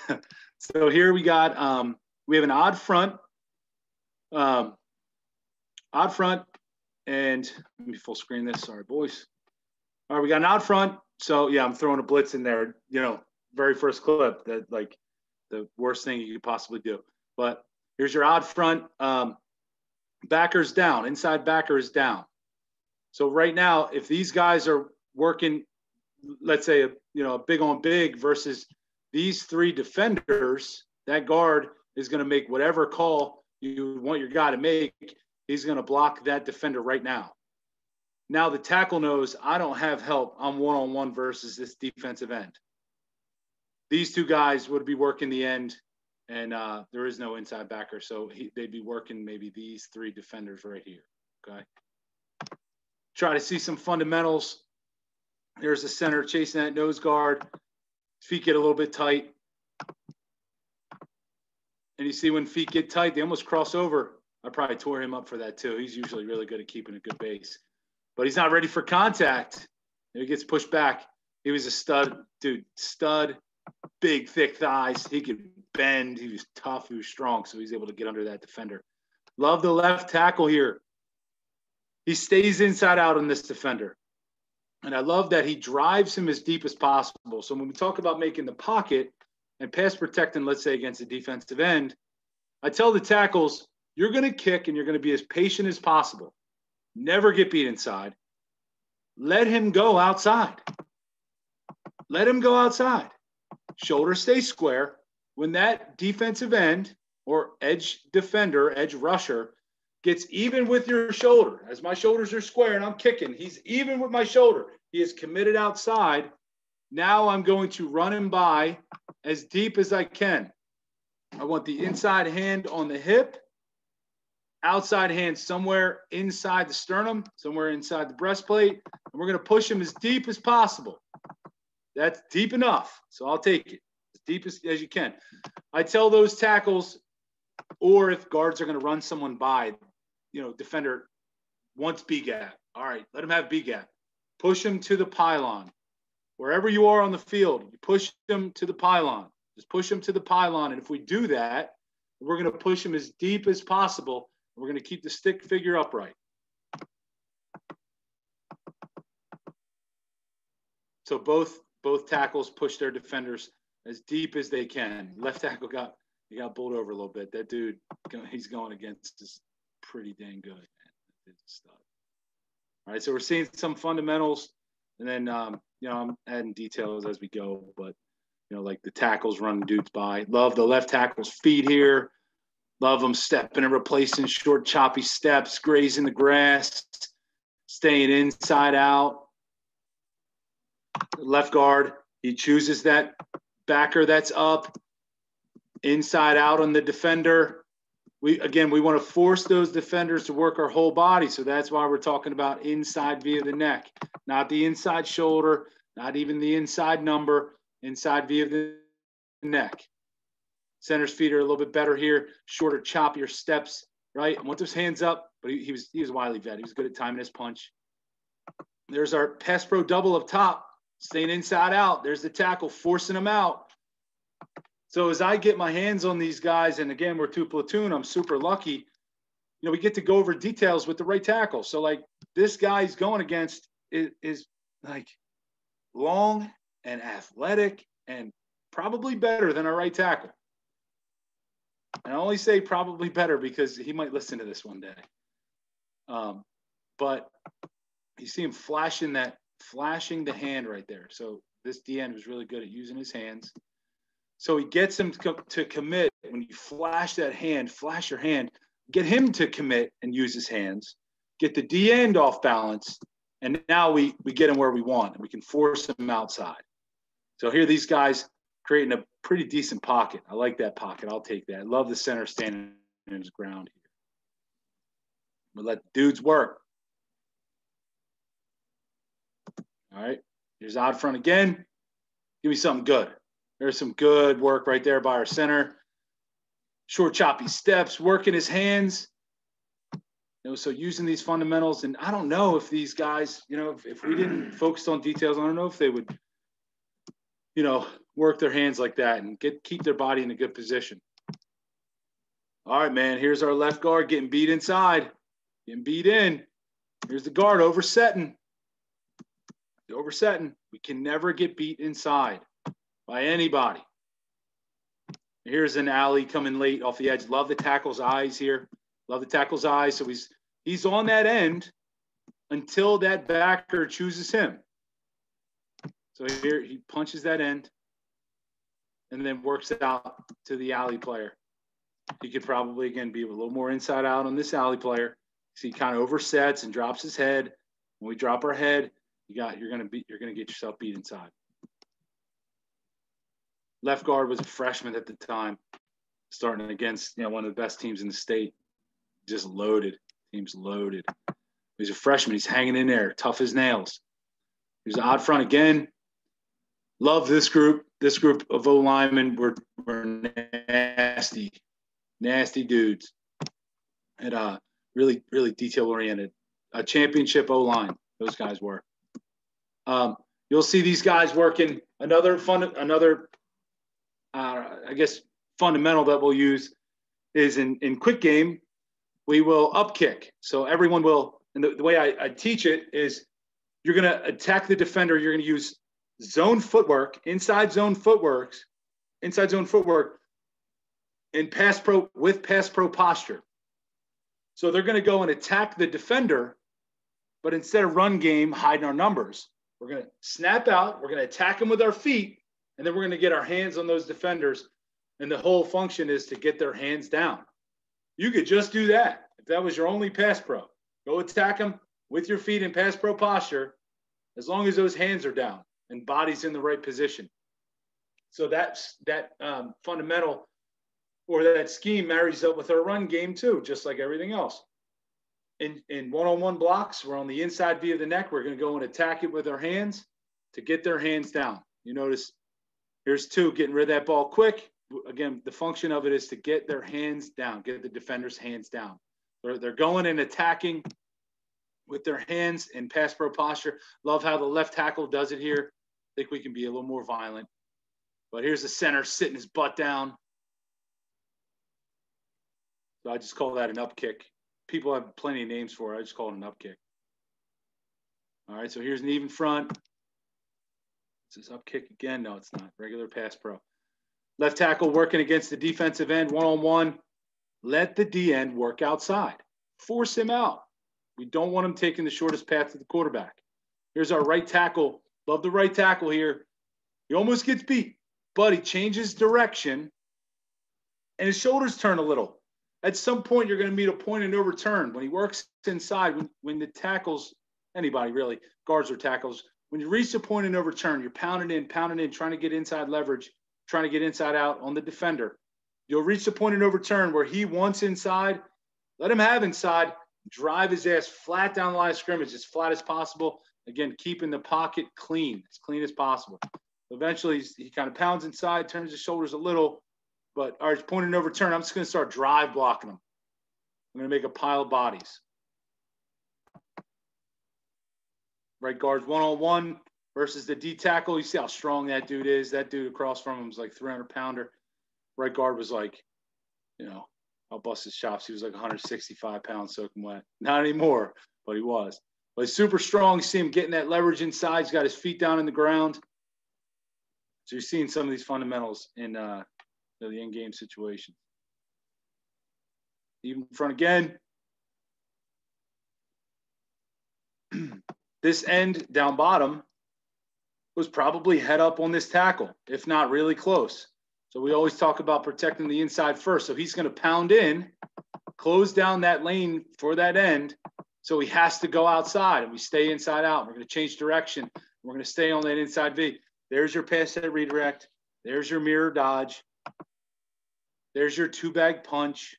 so here we got um, we have an odd front. Um, odd front, and let me full screen this. Sorry, boys. All right, we got an odd front. So yeah, I'm throwing a blitz in there. You know, very first clip that like the worst thing you could possibly do. But here's your odd front. Um, backers down. Inside backer is down. So right now, if these guys are working, let's say a you know a big on big versus these three defenders, that guard is going to make whatever call you want your guy to make. He's going to block that defender right now. Now the tackle knows I don't have help. I'm one on one versus this defensive end. These two guys would be working the end, and uh, there is no inside backer. So he, they'd be working maybe these three defenders right here. Okay. Try to see some fundamentals. There's a center chasing that nose guard. Feet get a little bit tight. And you see when feet get tight, they almost cross over. I probably tore him up for that too. He's usually really good at keeping a good base but he's not ready for contact. He gets pushed back. He was a stud, dude. Stud, big, thick thighs. He could bend. He was tough. He was strong. So he's able to get under that defender. Love the left tackle here. He stays inside out on this defender. And I love that he drives him as deep as possible. So when we talk about making the pocket and pass protecting, let's say against a defensive end, I tell the tackles, you're going to kick and you're going to be as patient as possible never get beat inside. Let him go outside. Let him go outside. Shoulder stay square. When that defensive end or edge defender, edge rusher gets even with your shoulder, as my shoulders are square and I'm kicking, he's even with my shoulder. He is committed outside. Now I'm going to run him by as deep as I can. I want the inside hand on the hip outside hand somewhere inside the sternum, somewhere inside the breastplate, and we're going to push him as deep as possible. That's deep enough. So I'll take it as deep as, as you can. I tell those tackles, or if guards are going to run someone by, you know, defender wants B gap. All right, let him have B gap. Push him to the pylon. Wherever you are on the field, you push him to the pylon. Just push him to the pylon. And if we do that, we're going to push him as deep as possible we're going to keep the stick figure upright. So both both tackles push their defenders as deep as they can. Left tackle got he got bowled over a little bit. That dude, he's going against is pretty dang good. Man. All right, so we're seeing some fundamentals, and then um, you know I'm adding details as we go. But you know, like the tackles running dudes by. Love the left tackle's feet here Love them stepping and replacing short, choppy steps, grazing the grass, staying inside out. Left guard, he chooses that backer that's up, inside out on the defender. We again, we want to force those defenders to work our whole body. So that's why we're talking about inside V of the neck, not the inside shoulder, not even the inside number, inside V of the neck. Center's feet are a little bit better here, shorter, choppier steps, right? I want those hands up, but he, he was he was wily vet. He was good at timing his punch. There's our pass pro double up top, staying inside out. There's the tackle, forcing them out. So as I get my hands on these guys, and again, we're two platoon, I'm super lucky. You know, we get to go over details with the right tackle. So like this guy he's going against is, is like long and athletic and probably better than our right tackle. And I only say probably better because he might listen to this one day. Um, but you see him flashing that, flashing the hand right there. So this D end was really good at using his hands. So he gets him to, commit. When you flash that hand, flash your hand, get him to commit and use his hands, get the D end off balance, and now we we get him where we want, and we can force him outside. So here these guys creating a pretty decent pocket. I like that pocket. I'll take that. I love the center standing in his ground here. But let dudes work. All right. Here's odd front again. Give me something good. There's some good work right there by our center. Short, choppy steps, working his hands. You know, so using these fundamentals, and I don't know if these guys, you know, if, if we didn't focus on details, I don't know if they would, you know, work their hands like that and get keep their body in a good position. All right, man. Here's our left guard getting beat inside, getting beat in. Here's the guard oversetting. Oversetting. We can never get beat inside by anybody. Here's an alley coming late off the edge. Love the tackle's eyes here. Love the tackle's eyes. So he's he's on that end until that backer chooses him. So here he punches that end and then works out to the alley player. He could probably again be a little more inside out on this alley player. So he kind of oversets and drops his head. When we drop our head, you got you're gonna be you're gonna get yourself beat inside. Left guard was a freshman at the time, starting against you know one of the best teams in the state. Just loaded. Team's loaded. He's a freshman. He's hanging in there, tough as nails. He's an odd front again. Love this group this group of O linemen were, were nasty, nasty dudes, and uh, really, really detail oriented. A championship O line, those guys were. Um, you'll see these guys working another fun, another, uh, I guess, fundamental that we'll use is in, in quick game, we will up kick. So everyone will, and the, the way I, I teach it is you're going to attack the defender. You're going to use zone footwork, inside zone footwork, inside zone footwork, and pass pro with pass pro posture. So they're going to go and attack the defender, but instead of run game, hiding our numbers, we're going to snap out, we're going to attack them with our feet, and then we're going to get our hands on those defenders. And the whole function is to get their hands down. You could just do that if that was your only pass pro. Go attack them with your feet in pass pro posture, as long as those hands are down and body's in the right position. So that's that um, fundamental or that scheme marries up with our run game too, just like everything else. In, in one-on-one blocks, we're on the inside V of the neck. We're going to go and attack it with our hands to get their hands down. You notice here's two, getting rid of that ball quick. Again, the function of it is to get their hands down, get the defender's hands down. They're, they're going and attacking with their hands in pass pro posture. Love how the left tackle does it here I think we can be a little more violent. But here's the center sitting his butt down. So I just call that an up kick. People have plenty of names for it. I just call it an up kick. All right, so here's an even front. This is up kick again. No, it's not. Regular pass pro. Left tackle working against the defensive end, one on one. Let the D end work outside. Force him out. We don't want him taking the shortest path to the quarterback. Here's our right tackle Love the right tackle here. He almost gets beat, but he changes direction and his shoulders turn a little. at some point you're going to meet a point of no return when he works inside when, when the tackles anybody really guards or tackles when you reach the point of no return you're pounding in pounding in trying to get inside leverage trying to get inside out on the defender you'll reach the point of no return where he wants inside let him have inside drive his ass flat down the line of scrimmage as flat as possible again keeping the pocket clean as clean as possible eventually he kind of pounds inside turns his shoulders a little but all right, point of no return. I'm just going to start drive blocking him. I'm going to make a pile of bodies. Right guards one on one versus the D tackle. You see how strong that dude is. That dude across from him was like 300 pounder. Right guard was like, you know, I'll bust his chops. He was like 165 pounds soaking wet. Not anymore, but he was. But he's super strong. You see him getting that leverage inside. He's got his feet down in the ground. So you're seeing some of these fundamentals in uh, the in-game situation. Even front again. This end down bottom was probably head up on this tackle, if not really close. So we always talk about protecting the inside first. So he's going to pound in, close down that lane for that end. So he has to go outside and we stay inside out. We're going to change direction. We're going to stay on that inside V. There's your pass set redirect. There's your mirror dodge. There's your two bag punch.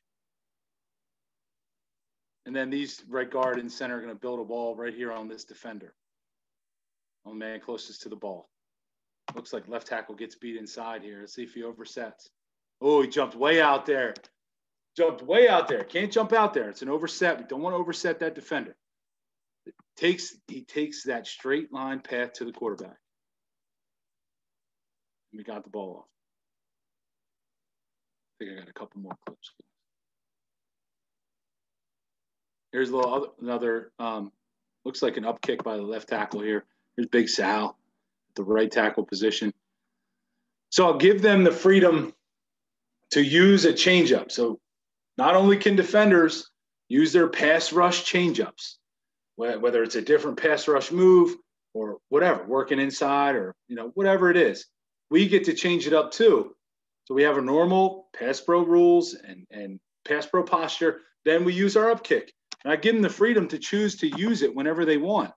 And then these right guard and center are going to build a ball right here on this defender. On the man closest to the ball. Looks like left tackle gets beat inside here. Let's see if he oversets. Oh, he jumped way out there. Jumped way out there. Can't jump out there. It's an overset. We don't want to overset that defender. It takes he takes that straight line path to the quarterback. We got the ball off. I think I got a couple more clips. Here's a little other, another, um, looks like an up kick by the left tackle here. Here's Big Sal, the right tackle position. So I'll give them the freedom to use a changeup. So not only can defenders use their pass rush changeups, whether it's a different pass rush move or whatever, working inside or you know whatever it is, we get to change it up too so we have a normal pass pro rules and, and pass pro posture. Then we use our up kick. And I give them the freedom to choose to use it whenever they want.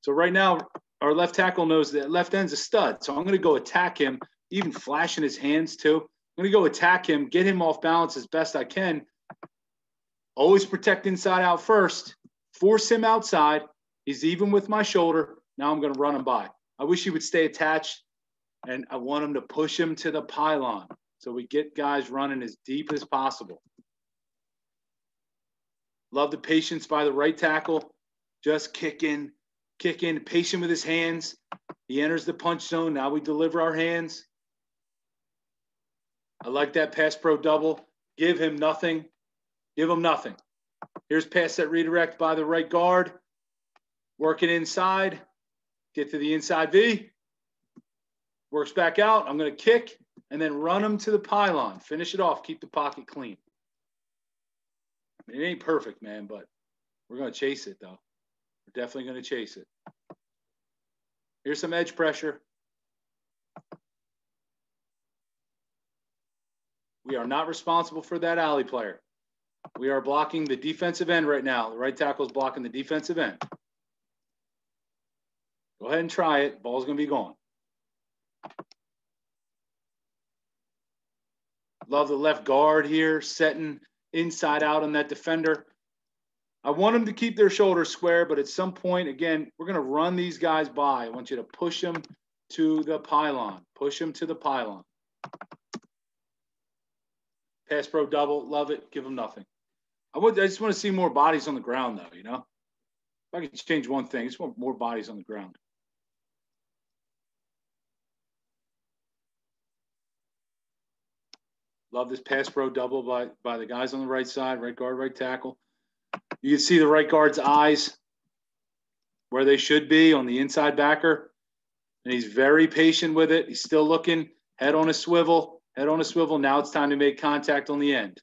So right now, our left tackle knows that left end's a stud. So I'm going to go attack him, even flashing his hands too. I'm going to go attack him, get him off balance as best I can. Always protect inside out first, force him outside. He's even with my shoulder. Now I'm going to run him by. I wish he would stay attached and I want him to push him to the pylon so we get guys running as deep as possible. Love the patience by the right tackle, just kicking, kicking, patient with his hands. He enters the punch zone. Now we deliver our hands. I like that pass pro double. Give him nothing. Give him nothing. Here's pass set redirect by the right guard. Working inside. Get to the inside V works back out. I'm going to kick and then run him to the pylon. Finish it off. Keep the pocket clean. It ain't perfect, man, but we're going to chase it, though. We're definitely going to chase it. Here's some edge pressure. We are not responsible for that alley player. We are blocking the defensive end right now. The right tackle is blocking the defensive end. Go ahead and try it. Ball's going to be gone. Love the left guard here, setting inside out on that defender. I want them to keep their shoulders square, but at some point, again, we're going to run these guys by. I want you to push them to the pylon. Push them to the pylon. Pass pro double, love it. Give them nothing. I would. I just want to see more bodies on the ground, though. You know, if I could change one thing, I just want more bodies on the ground. Love this pass pro double by, by the guys on the right side, right guard, right tackle. You can see the right guard's eyes where they should be on the inside backer. And he's very patient with it. He's still looking, head on a swivel, head on a swivel. Now it's time to make contact on the end.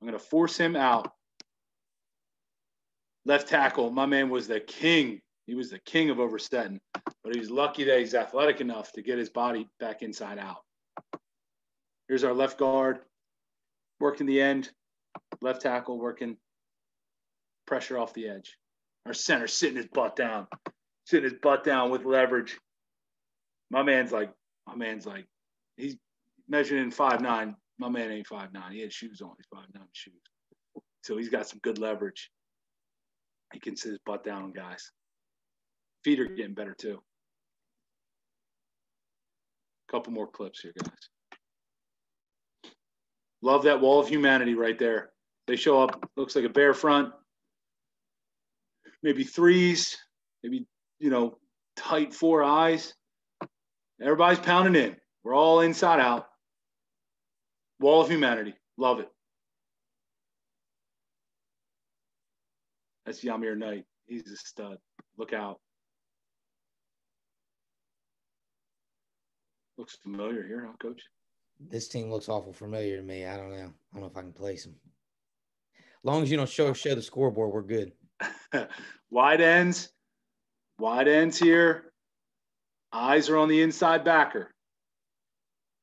I'm going to force him out. Left tackle, my man was the king. He was the king of oversetting, but he's lucky that he's athletic enough to get his body back inside out. Here's our left guard working the end. Left tackle working pressure off the edge. Our center sitting his butt down, sitting his butt down with leverage. My man's like, my man's like, he's measuring in five nine. My man ain't five nine. He had shoes on. He's five nine shoes. So he's got some good leverage. He can sit his butt down, guys. Feet are getting better too. Couple more clips here, guys. Love that wall of humanity right there. They show up, looks like a bear front, maybe threes, maybe, you know, tight four eyes. Everybody's pounding in. We're all inside out. Wall of humanity. Love it. That's Yamir Knight. He's a stud. Look out. Looks familiar here, huh, coach? This team looks awful familiar to me. I don't know. I don't know if I can place them. As long as you don't show show the scoreboard, we're good. wide ends, wide ends here. Eyes are on the inside backer.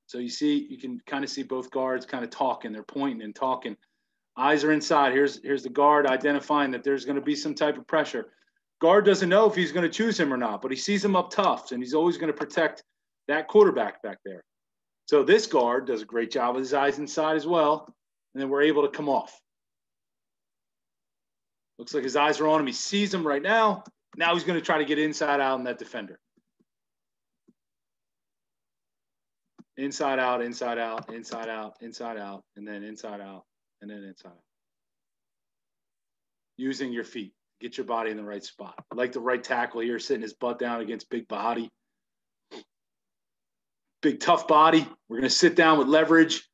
So you see, you can kind of see both guards kind of talking. They're pointing and talking. Eyes are inside. Here's here's the guard identifying that there's going to be some type of pressure. Guard doesn't know if he's going to choose him or not, but he sees him up tough, and he's always going to protect that quarterback back there. So this guard does a great job with his eyes inside as well, and then we're able to come off. Looks like his eyes are on him. He sees him right now. Now he's going to try to get inside out on that defender. Inside out, inside out, inside out, inside out, and then inside out, and then inside out. Using your feet. Get your body in the right spot. I like the right tackle here, sitting his butt down against big body. Big tough body. We're going to sit down with leverage.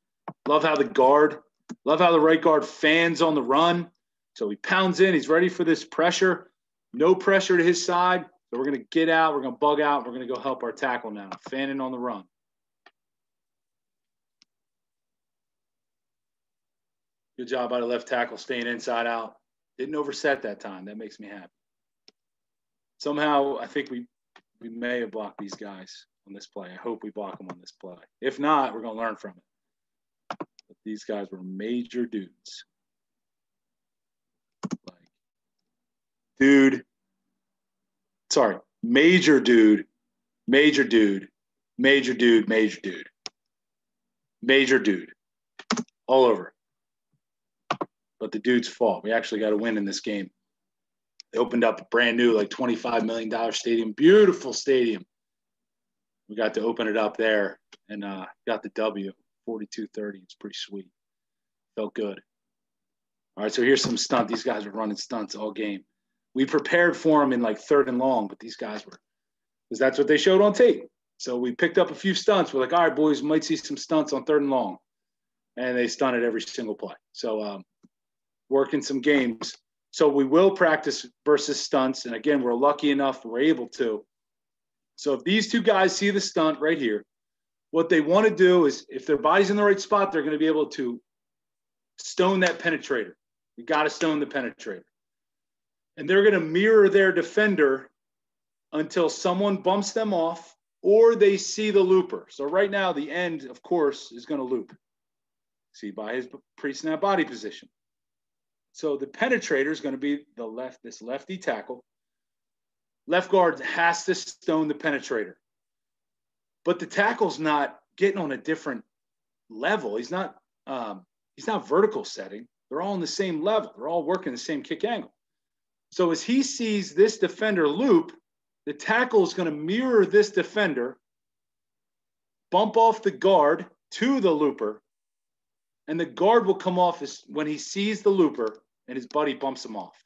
Love how the guard, love how the right guard fans on the run. So he pounds in. He's ready for this pressure. No pressure to his side. So we're going to get out. We're going to bug out. We're going to go help our tackle now. Fanning on the run. Good job by the left tackle staying inside out. Didn't overset that time. That makes me happy. Somehow, I think we we may have blocked these guys on this play. I hope we block them on this play. If not, we're going to learn from it. But these guys were major dudes. Like, dude, sorry, major dude, major dude, major dude, major dude, major dude, all over. But the dude's fault. We actually got a win in this game. They opened up a brand new, like $25 million stadium, beautiful stadium. We got to open it up there and uh, got the W, 42 30. It's pretty sweet. Felt good. All right, so here's some stunt. These guys were running stunts all game. We prepared for them in like third and long, but these guys were, because that's what they showed on tape. So we picked up a few stunts. We're like, all right, boys, might see some stunts on third and long. And they stunted every single play. So um, working some games. So we will practice versus stunts. And again, we're lucky enough we're able to. So if these two guys see the stunt right here, what they want to do is if their body's in the right spot, they're going to be able to stone that penetrator. You got to stone the penetrator. And they're going to mirror their defender until someone bumps them off or they see the looper. So right now, the end, of course, is going to loop. See by his pre-snap body position. So the penetrator is going to be the left, this lefty tackle. Left guard has to stone the penetrator. But the tackle's not getting on a different level. He's not um, he's not vertical setting. They're all on the same level. They're all working the same kick angle. So as he sees this defender loop, the tackle is going to mirror this defender, bump off the guard to the looper, and the guard will come off as, when he sees the looper and his buddy bumps him off.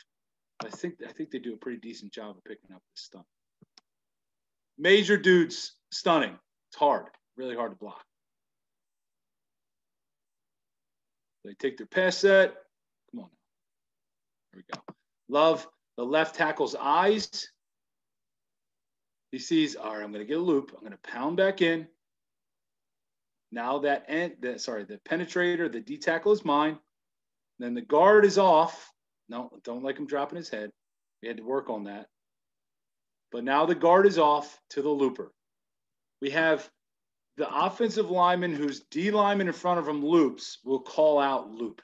I think I think they do a pretty decent job of picking up this stunt. Major dudes stunning. It's hard, really hard to block. They take their pass set. Come on. There we go. Love the left tackle's eyes. He sees, all right, I'm going to get a loop. I'm going to pound back in. Now that end, that sorry, the penetrator, the D tackle is mine. Then the guard is off. No, don't like him dropping his head. We had to work on that. But now the guard is off to the looper. We have the offensive lineman whose D lineman in front of him loops will call out loop.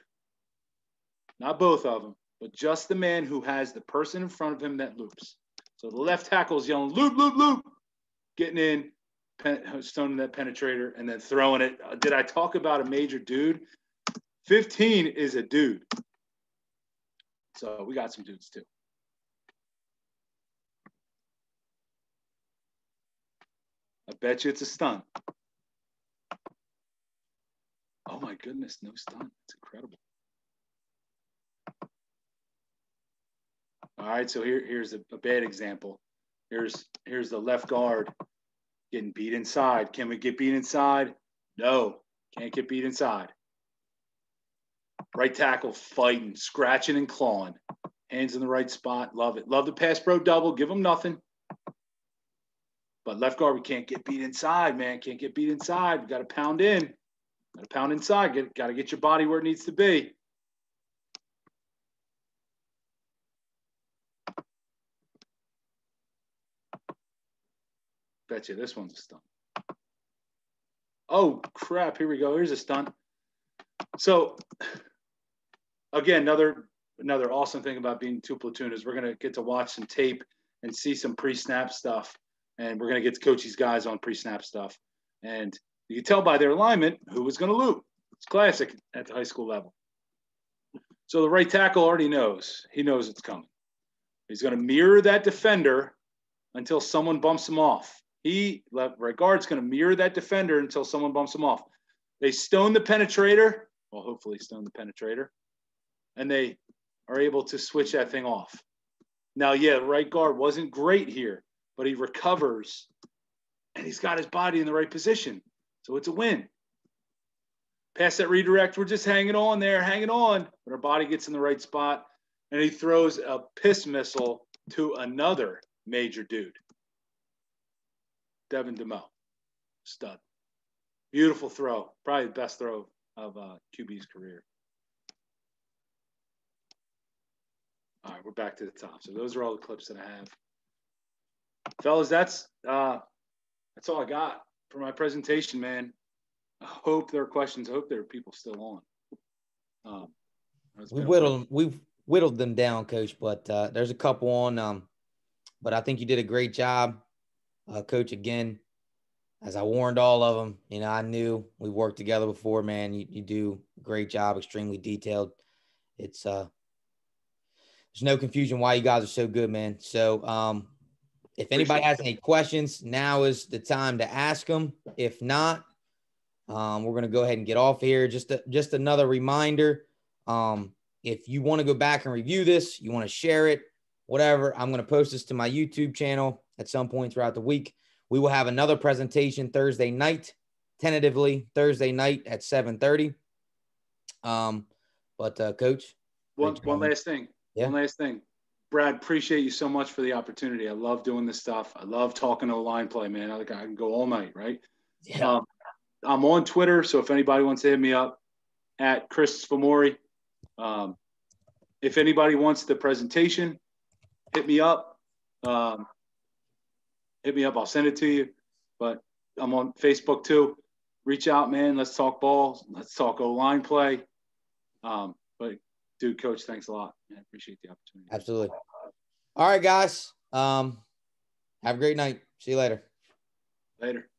not both of them, but just the man who has the person in front of him that loops. So the left tackle is yelling, loop, loop, loop, getting in, pen, stoning that penetrator, and then throwing it. Uh, did I talk about a major dude? 15 is a dude. So we got some dudes too. I bet you it's a stunt. Oh my goodness, no stunt. It's incredible. All right, so here, here's a, a bad example. Here's here's the left guard getting beat inside. Can we get beat inside? No, can't get beat inside. Right tackle fighting, scratching and clawing. Hands in the right spot. Love it. Love the pass pro double. Give them nothing. But left guard, we can't get beat inside, man. Can't get beat inside. We got to pound in. Got to pound inside. Get, got to get your body where it needs to be. Bet you this one's a stunt. Oh crap! Here we go. Here's a stunt. So again, another another awesome thing about being two platoon is we're gonna get to watch some tape and see some pre-snap stuff, and we're gonna get to coach these guys on pre-snap stuff. And you can tell by their alignment who was gonna loop. It's classic at the high school level. So the right tackle already knows. He knows it's coming. He's gonna mirror that defender until someone bumps him off. He left right guard's going to mirror that defender until someone bumps him off. They stone the penetrator. Well, hopefully stone the penetrator, and they are able to switch that thing off. Now, yeah, right guard wasn't great here, but he recovers, and he's got his body in the right position, so it's a win. Pass set redirect, we're just hanging on there, hanging on, but our body gets in the right spot, and he throws a piss missile to another major dude. Devin DeMo, stud. Beautiful throw, probably the best throw of uh, QB's career. All right, we're back to the top. So those are all the clips that I have, fellas. That's uh, that's all I got for my presentation, man. I hope there are questions. I hope there are people still on. Um, we whittled we've whittled them down, coach, but uh, there's a couple on. Um, but I think you did a great job uh, coach again. As I warned all of them, you know, I knew we worked together before, man. You, you do a great job, extremely detailed. It's uh, there's no confusion why you guys are so good, man. So, um, if anybody has any questions, now is the time to ask them. If not, um, we're gonna go ahead and get off here. Just a, just another reminder. Um, if you want to go back and review this, you want to share it, whatever. I'm gonna post this to my YouTube channel at some point throughout the week. We will have another presentation Thursday night, tentatively Thursday night at 7:30. Um, but uh, coach, one one last thing. Yeah. One last thing. Brad, appreciate you so much for the opportunity. I love doing this stuff. I love talking to line play, man. I, I can go all night, right? Yeah. Um, I'm on Twitter, so if anybody wants to hit me up at Chris Famori. Um, if anybody wants the presentation, hit me up. Um, hit me up. I'll send it to you. But I'm on Facebook too. Reach out, man. Let's talk balls. Let's talk O line play. Um, but dude, coach, thanks a lot. I appreciate the opportunity. Absolutely. All right, guys. Um, have a great night. See you later. Later.